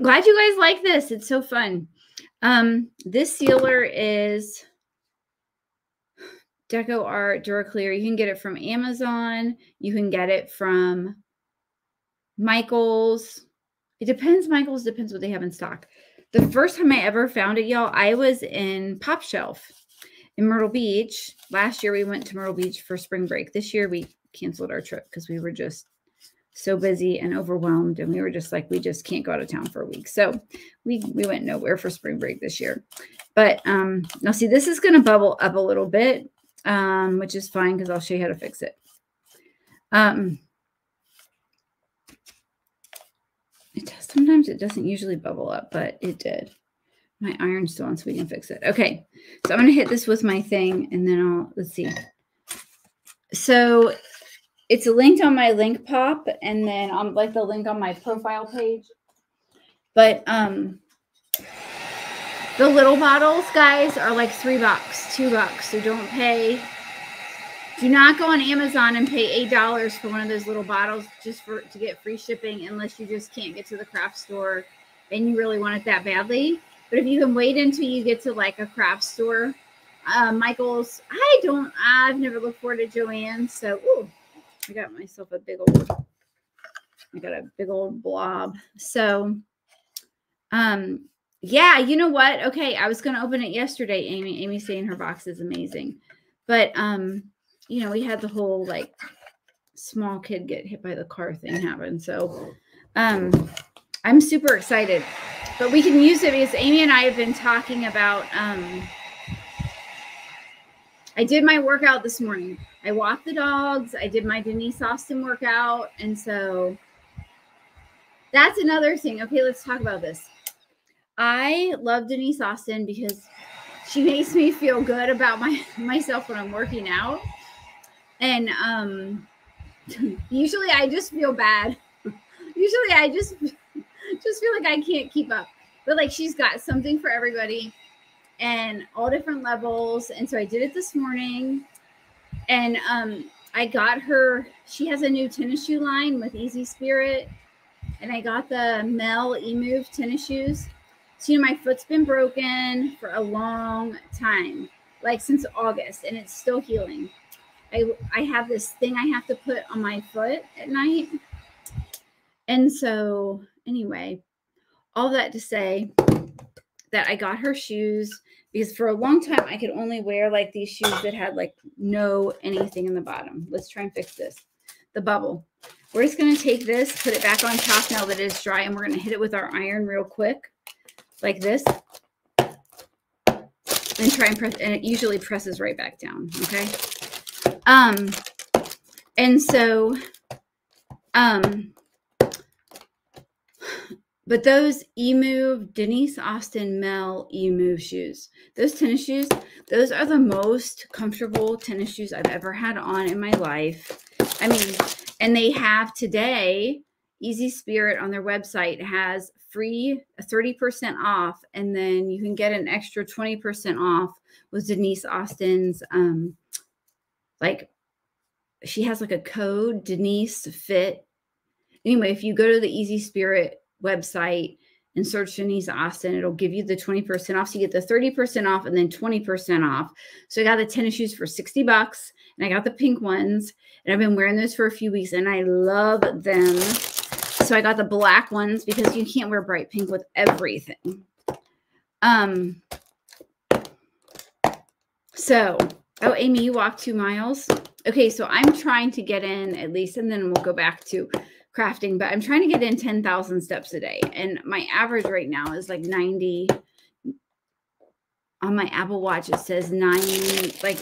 Glad you guys like this. It's so fun. Um, this sealer is Deco Art Duraclear. You can get it from Amazon. You can get it from Michael's. It depends. Michael's depends what they have in stock. The first time I ever found it, y'all, I was in Pop Shelf in Myrtle Beach. Last year we went to Myrtle Beach for spring break. This year we canceled our trip because we were just so busy and overwhelmed and we were just like we just can't go out of town for a week. So we we went nowhere for spring break this year. But um now see this is going to bubble up a little bit um which is fine because i'll show you how to fix it. Um it does sometimes it doesn't usually bubble up but it did. My iron's still on so we can fix it. Okay so i'm going to hit this with my thing and then i'll let's see. So it's linked on my link pop and then um like the link on my profile page. But um the little bottles, guys, are like three bucks, two bucks. So don't pay. Do not go on Amazon and pay eight dollars for one of those little bottles just for to get free shipping unless you just can't get to the craft store and you really want it that badly. But if you can wait until you get to like a craft store, uh, Michael's, I don't, I've never looked forward to Joann. So, ooh, I got myself a big old, I got a big old blob. So, um, yeah, you know what? Okay, I was going to open it yesterday, Amy. Amy's saying her box is amazing. But, um, you know, we had the whole like small kid get hit by the car thing happen. So, um, I'm super excited. But we can use it because Amy and I have been talking about, um, I did my workout this morning. I walked the dogs. I did my Denise Austin workout. And so that's another thing. Okay, let's talk about this. I love Denise Austin because she makes me feel good about my myself when I'm working out. And um usually I just feel bad. usually I just just feel like I can't keep up. But like she's got something for everybody and all different levels. And so I did it this morning and um, I got her. She has a new tennis shoe line with Easy Spirit, and I got the Mel E Move tennis shoes. So you know, my foot's been broken for a long time, like since August, and it's still healing. I I have this thing I have to put on my foot at night, and so anyway, all that to say that I got her shoes because for a long time I could only wear like these shoes that had like no anything in the bottom. Let's try and fix this. The bubble. We're just going to take this, put it back on top now that it's dry, and we're going to hit it with our iron real quick, like this. And try and press, and it usually presses right back down, okay? Um, and so, um, but those eMove, Denise Austin Mel eMove shoes, those tennis shoes, those are the most comfortable tennis shoes I've ever had on in my life. I mean, and they have today, Easy Spirit on their website has free 30% off, and then you can get an extra 20% off with Denise Austin's um like she has like a code, Denise Fit. Anyway, if you go to the Easy Spirit website and search Denise Austin. It'll give you the 20% off. So you get the 30% off and then 20% off. So I got the tennis shoes for 60 bucks and I got the pink ones and I've been wearing those for a few weeks and I love them. So I got the black ones because you can't wear bright pink with everything. Um, so, oh, Amy, you walked two miles. Okay, so I'm trying to get in at least, and then we'll go back to crafting, but I'm trying to get in 10,000 steps a day. And my average right now is like 90. On my Apple Watch, it says 90, like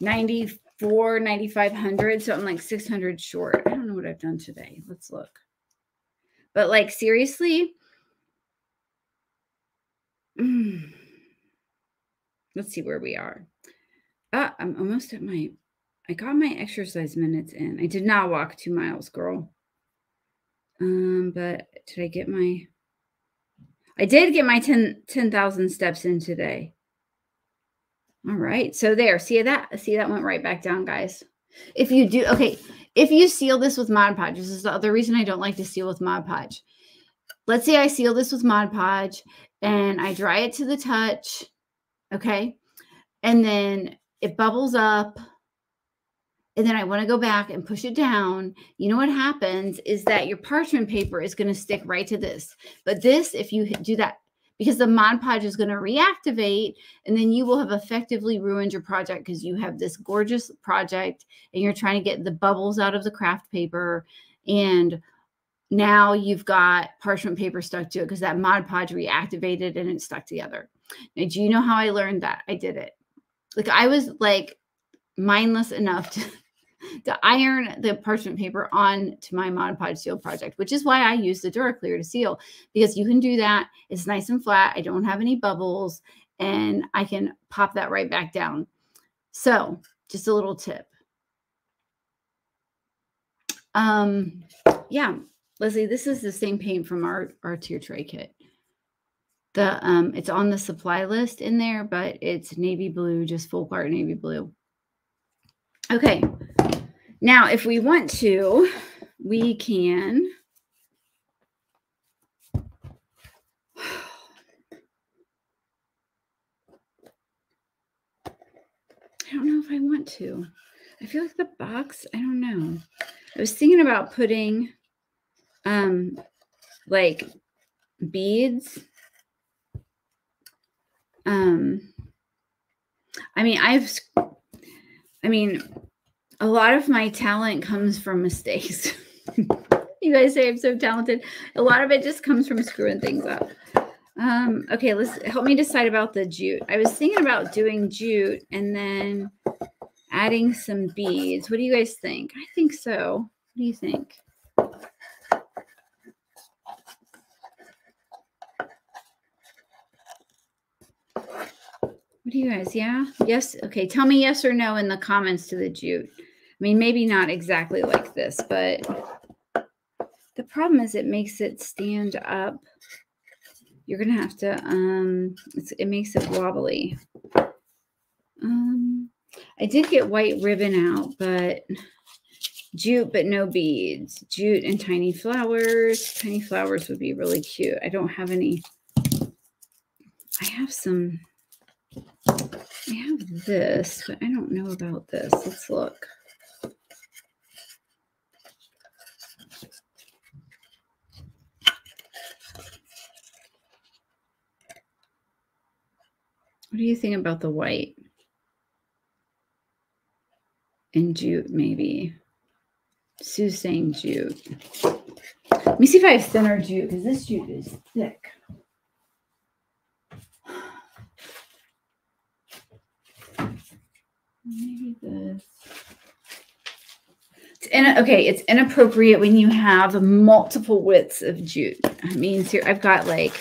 94, 9,500. So I'm like 600 short. I don't know what I've done today. Let's look. But like, seriously, let's see where we are. Ah, I'm almost at my I got my exercise minutes in. I did not walk two miles, girl. Um, but did I get my I did get my 10 10,000 steps in today. All right. So there, see that? See that went right back down, guys. If you do, okay, if you seal this with Mod Podge, this is the other reason I don't like to seal with Mod Podge. Let's say I seal this with Mod Podge and I dry it to the touch, okay? And then it bubbles up and then I want to go back and push it down, you know what happens is that your parchment paper is going to stick right to this. But this, if you do that, because the Mod Podge is going to reactivate, and then you will have effectively ruined your project because you have this gorgeous project and you're trying to get the bubbles out of the craft paper. And now you've got parchment paper stuck to it because that Mod Podge reactivated and it stuck together. Now, do you know how I learned that? I did it. Like I was like mindless enough to to iron the parchment paper on to my Mod Podge seal project, which is why I use the DuraClear to seal because you can do that. It's nice and flat. I don't have any bubbles and I can pop that right back down. So just a little tip. Um, yeah, Leslie, this is the same paint from our, our tier tray kit. The um, it's on the supply list in there, but it's navy blue, just full part navy blue. Okay, now, if we want to, we can I don't know if I want to. I feel like the box, I don't know. I was thinking about putting um like beads. Um I mean, I've I mean, a lot of my talent comes from mistakes. you guys say I'm so talented. A lot of it just comes from screwing things up. Um, okay, let's help me decide about the jute. I was thinking about doing jute and then adding some beads. What do you guys think? I think so. What do you think? What do you guys? Yeah? Yes? Okay. Tell me yes or no in the comments to the jute. I mean, maybe not exactly like this, but the problem is it makes it stand up. You're going to have to, um, it makes it wobbly. Um, I did get white ribbon out, but jute, but no beads. Jute and tiny flowers. Tiny flowers would be really cute. I don't have any. I have some. I have this, but I don't know about this. Let's look. What do you think about the white? And jute, maybe. Sue's saying jute. Let me see if I have thinner jute, because this jute is thick. Maybe this. It's in, okay, it's inappropriate when you have multiple widths of jute. I mean, here I've got like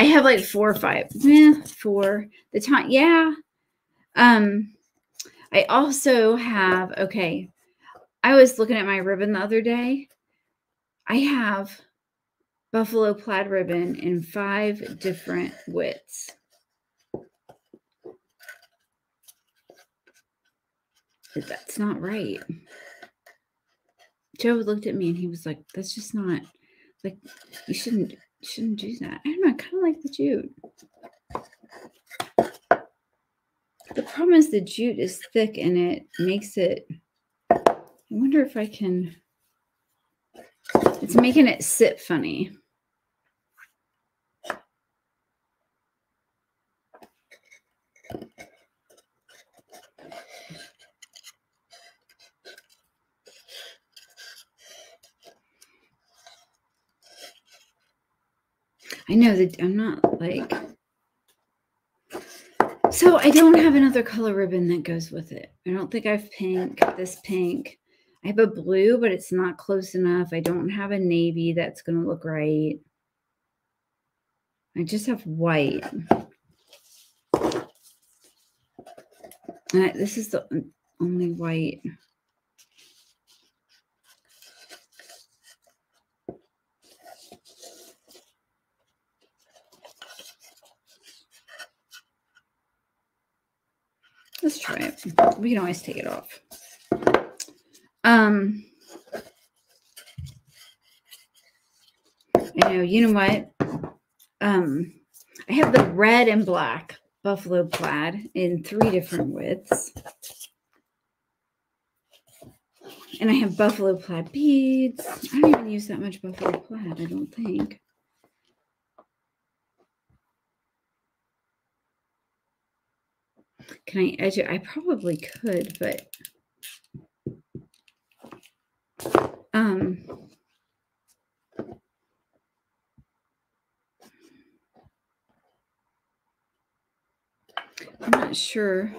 I have like four or five. Eh, four. The time, yeah. Um, I also have, okay. I was looking at my ribbon the other day. I have buffalo plaid ribbon in five different widths. That's not right. Joe looked at me and he was like, that's just not like you shouldn't shouldn't do that. I don't know. I kind of like the jute. The problem is the jute is thick and it makes it. I wonder if I can. It's making it sit funny. I know that I'm not like. So I don't have another color ribbon that goes with it. I don't think I have pink, this pink. I have a blue, but it's not close enough. I don't have a navy that's going to look right. I just have white. This is the, only white. Let's try it. We can always take it off. Um, I know, you know what? Um, I have the red and black buffalo plaid in three different widths. And I have buffalo plaid beads. I don't even use that much buffalo plaid, I don't think. Can I edge it? I probably could, but um I'm not sure.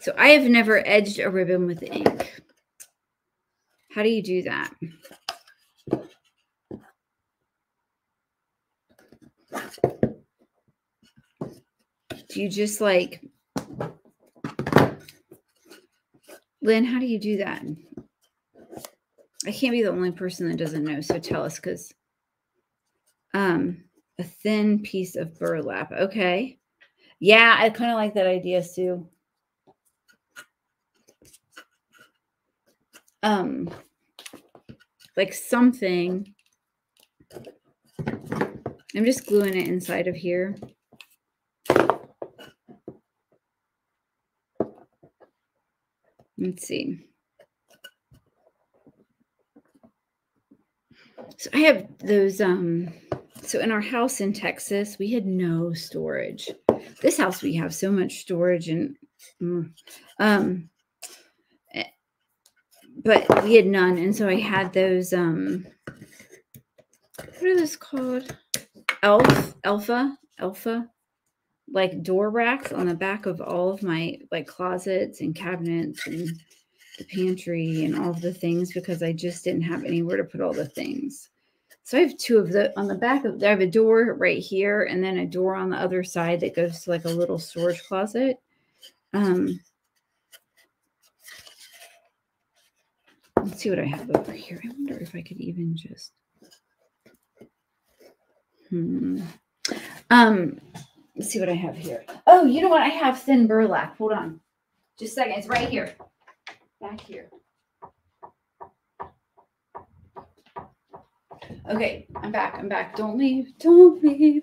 So I have never edged a ribbon with ink. How do you do that? Do you just like Lynn, how do you do that? I can't be the only person that doesn't know, so tell us because um a thin piece of burlap. Okay. Yeah, I kind of like that idea, Sue. Um like something. I'm just gluing it inside of here. Let's see. So I have those um so in our house in Texas, we had no storage. This house we have so much storage and mm, um eh, but we had none and so I had those um what are those called? Elf Elfa Elfa like door racks on the back of all of my like closets and cabinets and the pantry and all of the things because I just didn't have anywhere to put all the things. So I have two of the on the back of I have a door right here and then a door on the other side that goes to like a little storage closet. Um let's see what I have over here. I wonder if I could even just hmm. Um Let's see what I have here. Oh, you know what? I have thin burlap. Hold on. Just a second. It's right here. Back here. Okay, I'm back. I'm back. Don't leave. Don't leave.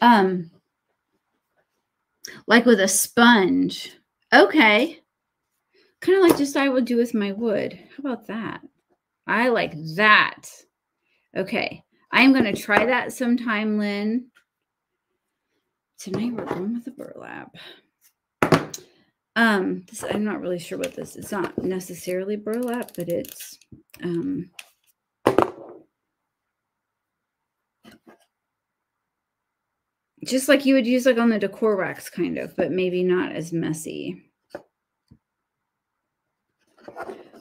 Um, like with a sponge. Okay. Kind of like just I would do with my wood. How about that? I like that. Okay. I'm going to try that sometime, Lynn. Tonight we're going with the burlap. Um, this, I'm not really sure what this is. It's not necessarily burlap, but it's um, just like you would use like on the decor racks, kind of, but maybe not as messy.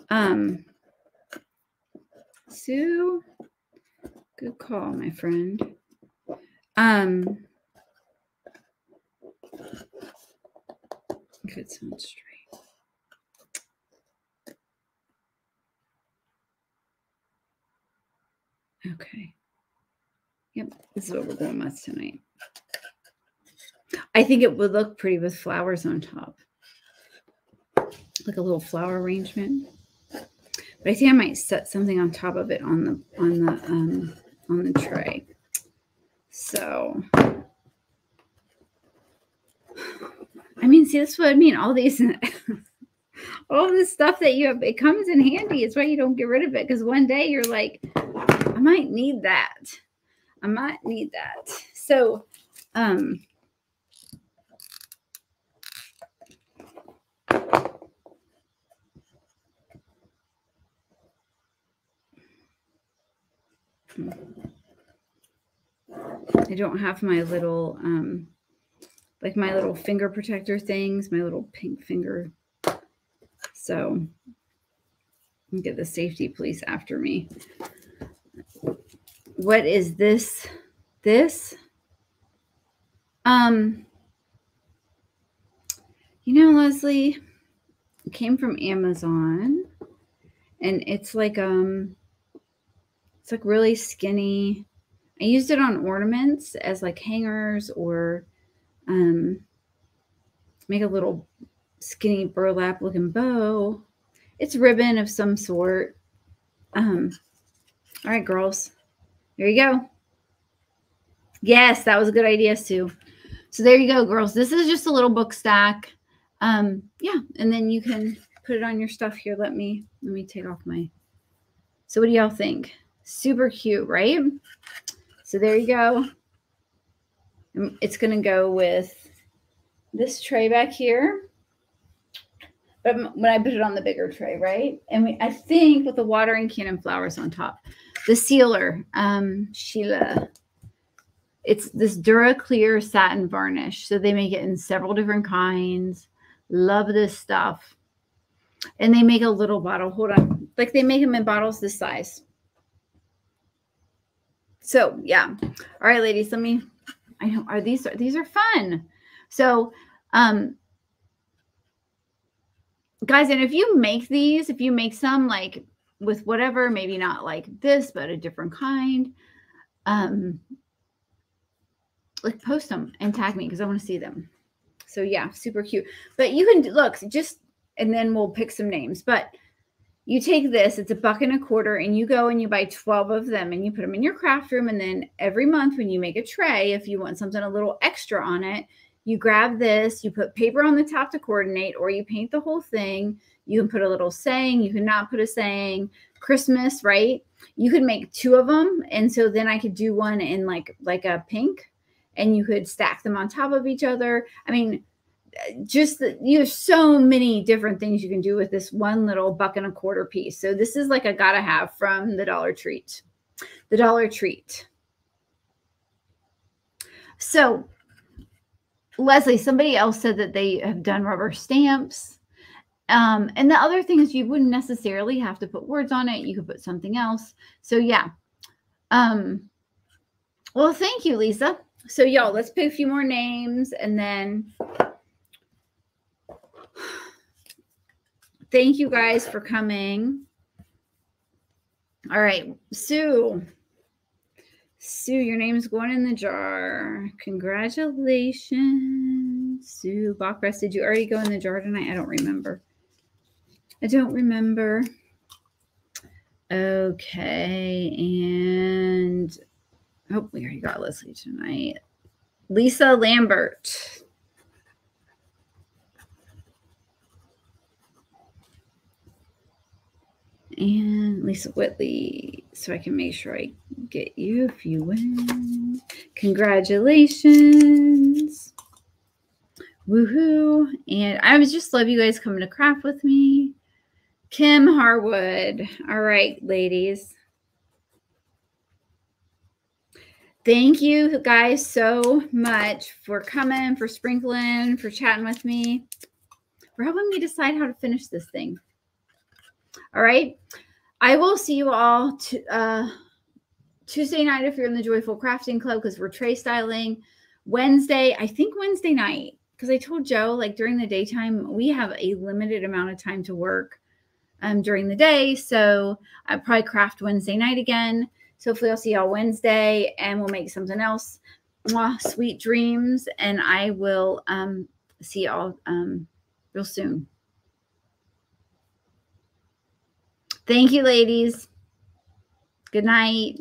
Um, Sue, good call, my friend. Um, if it sounds straight. Okay. Yep, this is what we're going with tonight. I think it would look pretty with flowers on top. Like a little flower arrangement. But I think I might set something on top of it on the on the um on the tray. So I mean, see, that's what I mean. All these, all this stuff that you have, it comes in handy. It's why you don't get rid of it because one day you're like, I might need that. I might need that. So, um, I don't have my little um, like my little finger protector things, my little pink finger. So get the safety police after me. What is this? This? Um, you know, Leslie, came from Amazon. And it's like um it's like really skinny. I used it on ornaments as like hangers or um make a little skinny burlap looking bow. It's ribbon of some sort. Um all right, girls. There you go. Yes, that was a good idea, Sue. So there you go, girls. This is just a little book stack. Um, yeah, and then you can put it on your stuff here. Let me let me take off my. So what do y'all think? Super cute, right? So there you go. It's gonna go with this tray back here. But when I put it on the bigger tray, right? And we, I think with the watering can and flowers on top. The sealer, um, Sheila it's this Dura Clear satin varnish. So they make it in several different kinds. Love this stuff. And they make a little bottle. Hold on. Like they make them in bottles this size. So yeah. All right, ladies, let me I know are these these are fun. So um guys, and if you make these, if you make some like with whatever, maybe not like this, but a different kind, um, like post them and tag me because I want to see them. So yeah, super cute. But you can look just and then we'll pick some names. But you take this, it's a buck and a quarter, and you go and you buy 12 of them and you put them in your craft room. And then every month when you make a tray, if you want something a little extra on it, you grab this, you put paper on the top to coordinate, or you paint the whole thing. You can put a little saying, you can not put a saying. Christmas, right? You could make two of them. And so then I could do one in like like a pink and you could stack them on top of each other. I mean, just you have so many different things you can do with this one little buck and a quarter piece. So this is like a gotta have from the Dollar Tree. The Dollar Tree. So Leslie, somebody else said that they have done rubber stamps. Um, and the other thing is you wouldn't necessarily have to put words on it. You could put something else. So yeah. Um, well, thank you, Lisa so y'all, let's pick a few more names and then thank you guys for coming. All right, Sue. Sue, your name's going in the jar. Congratulations. Sue Bachbrest, did you already go in the jar tonight? I don't remember. I don't remember. Okay, and Oh, we already got Leslie tonight. Lisa Lambert. And Lisa Whitley, so I can make sure I get you if you win. Congratulations. Woohoo. And I would just love you guys coming to craft with me. Kim Harwood. All right, ladies. Thank you guys so much for coming, for sprinkling, for chatting with me, for helping me decide how to finish this thing. All right. I will see you all to, uh, Tuesday night if you're in the Joyful Crafting Club because we're tray styling. Wednesday, I think Wednesday night, because I told Joe like during the daytime, we have a limited amount of time to work um, during the day. So I probably craft Wednesday night again. So hopefully I'll see y'all Wednesday and we'll make something else. Mwah, sweet dreams. And I will um, see y'all um, real soon. Thank you, ladies. Good night.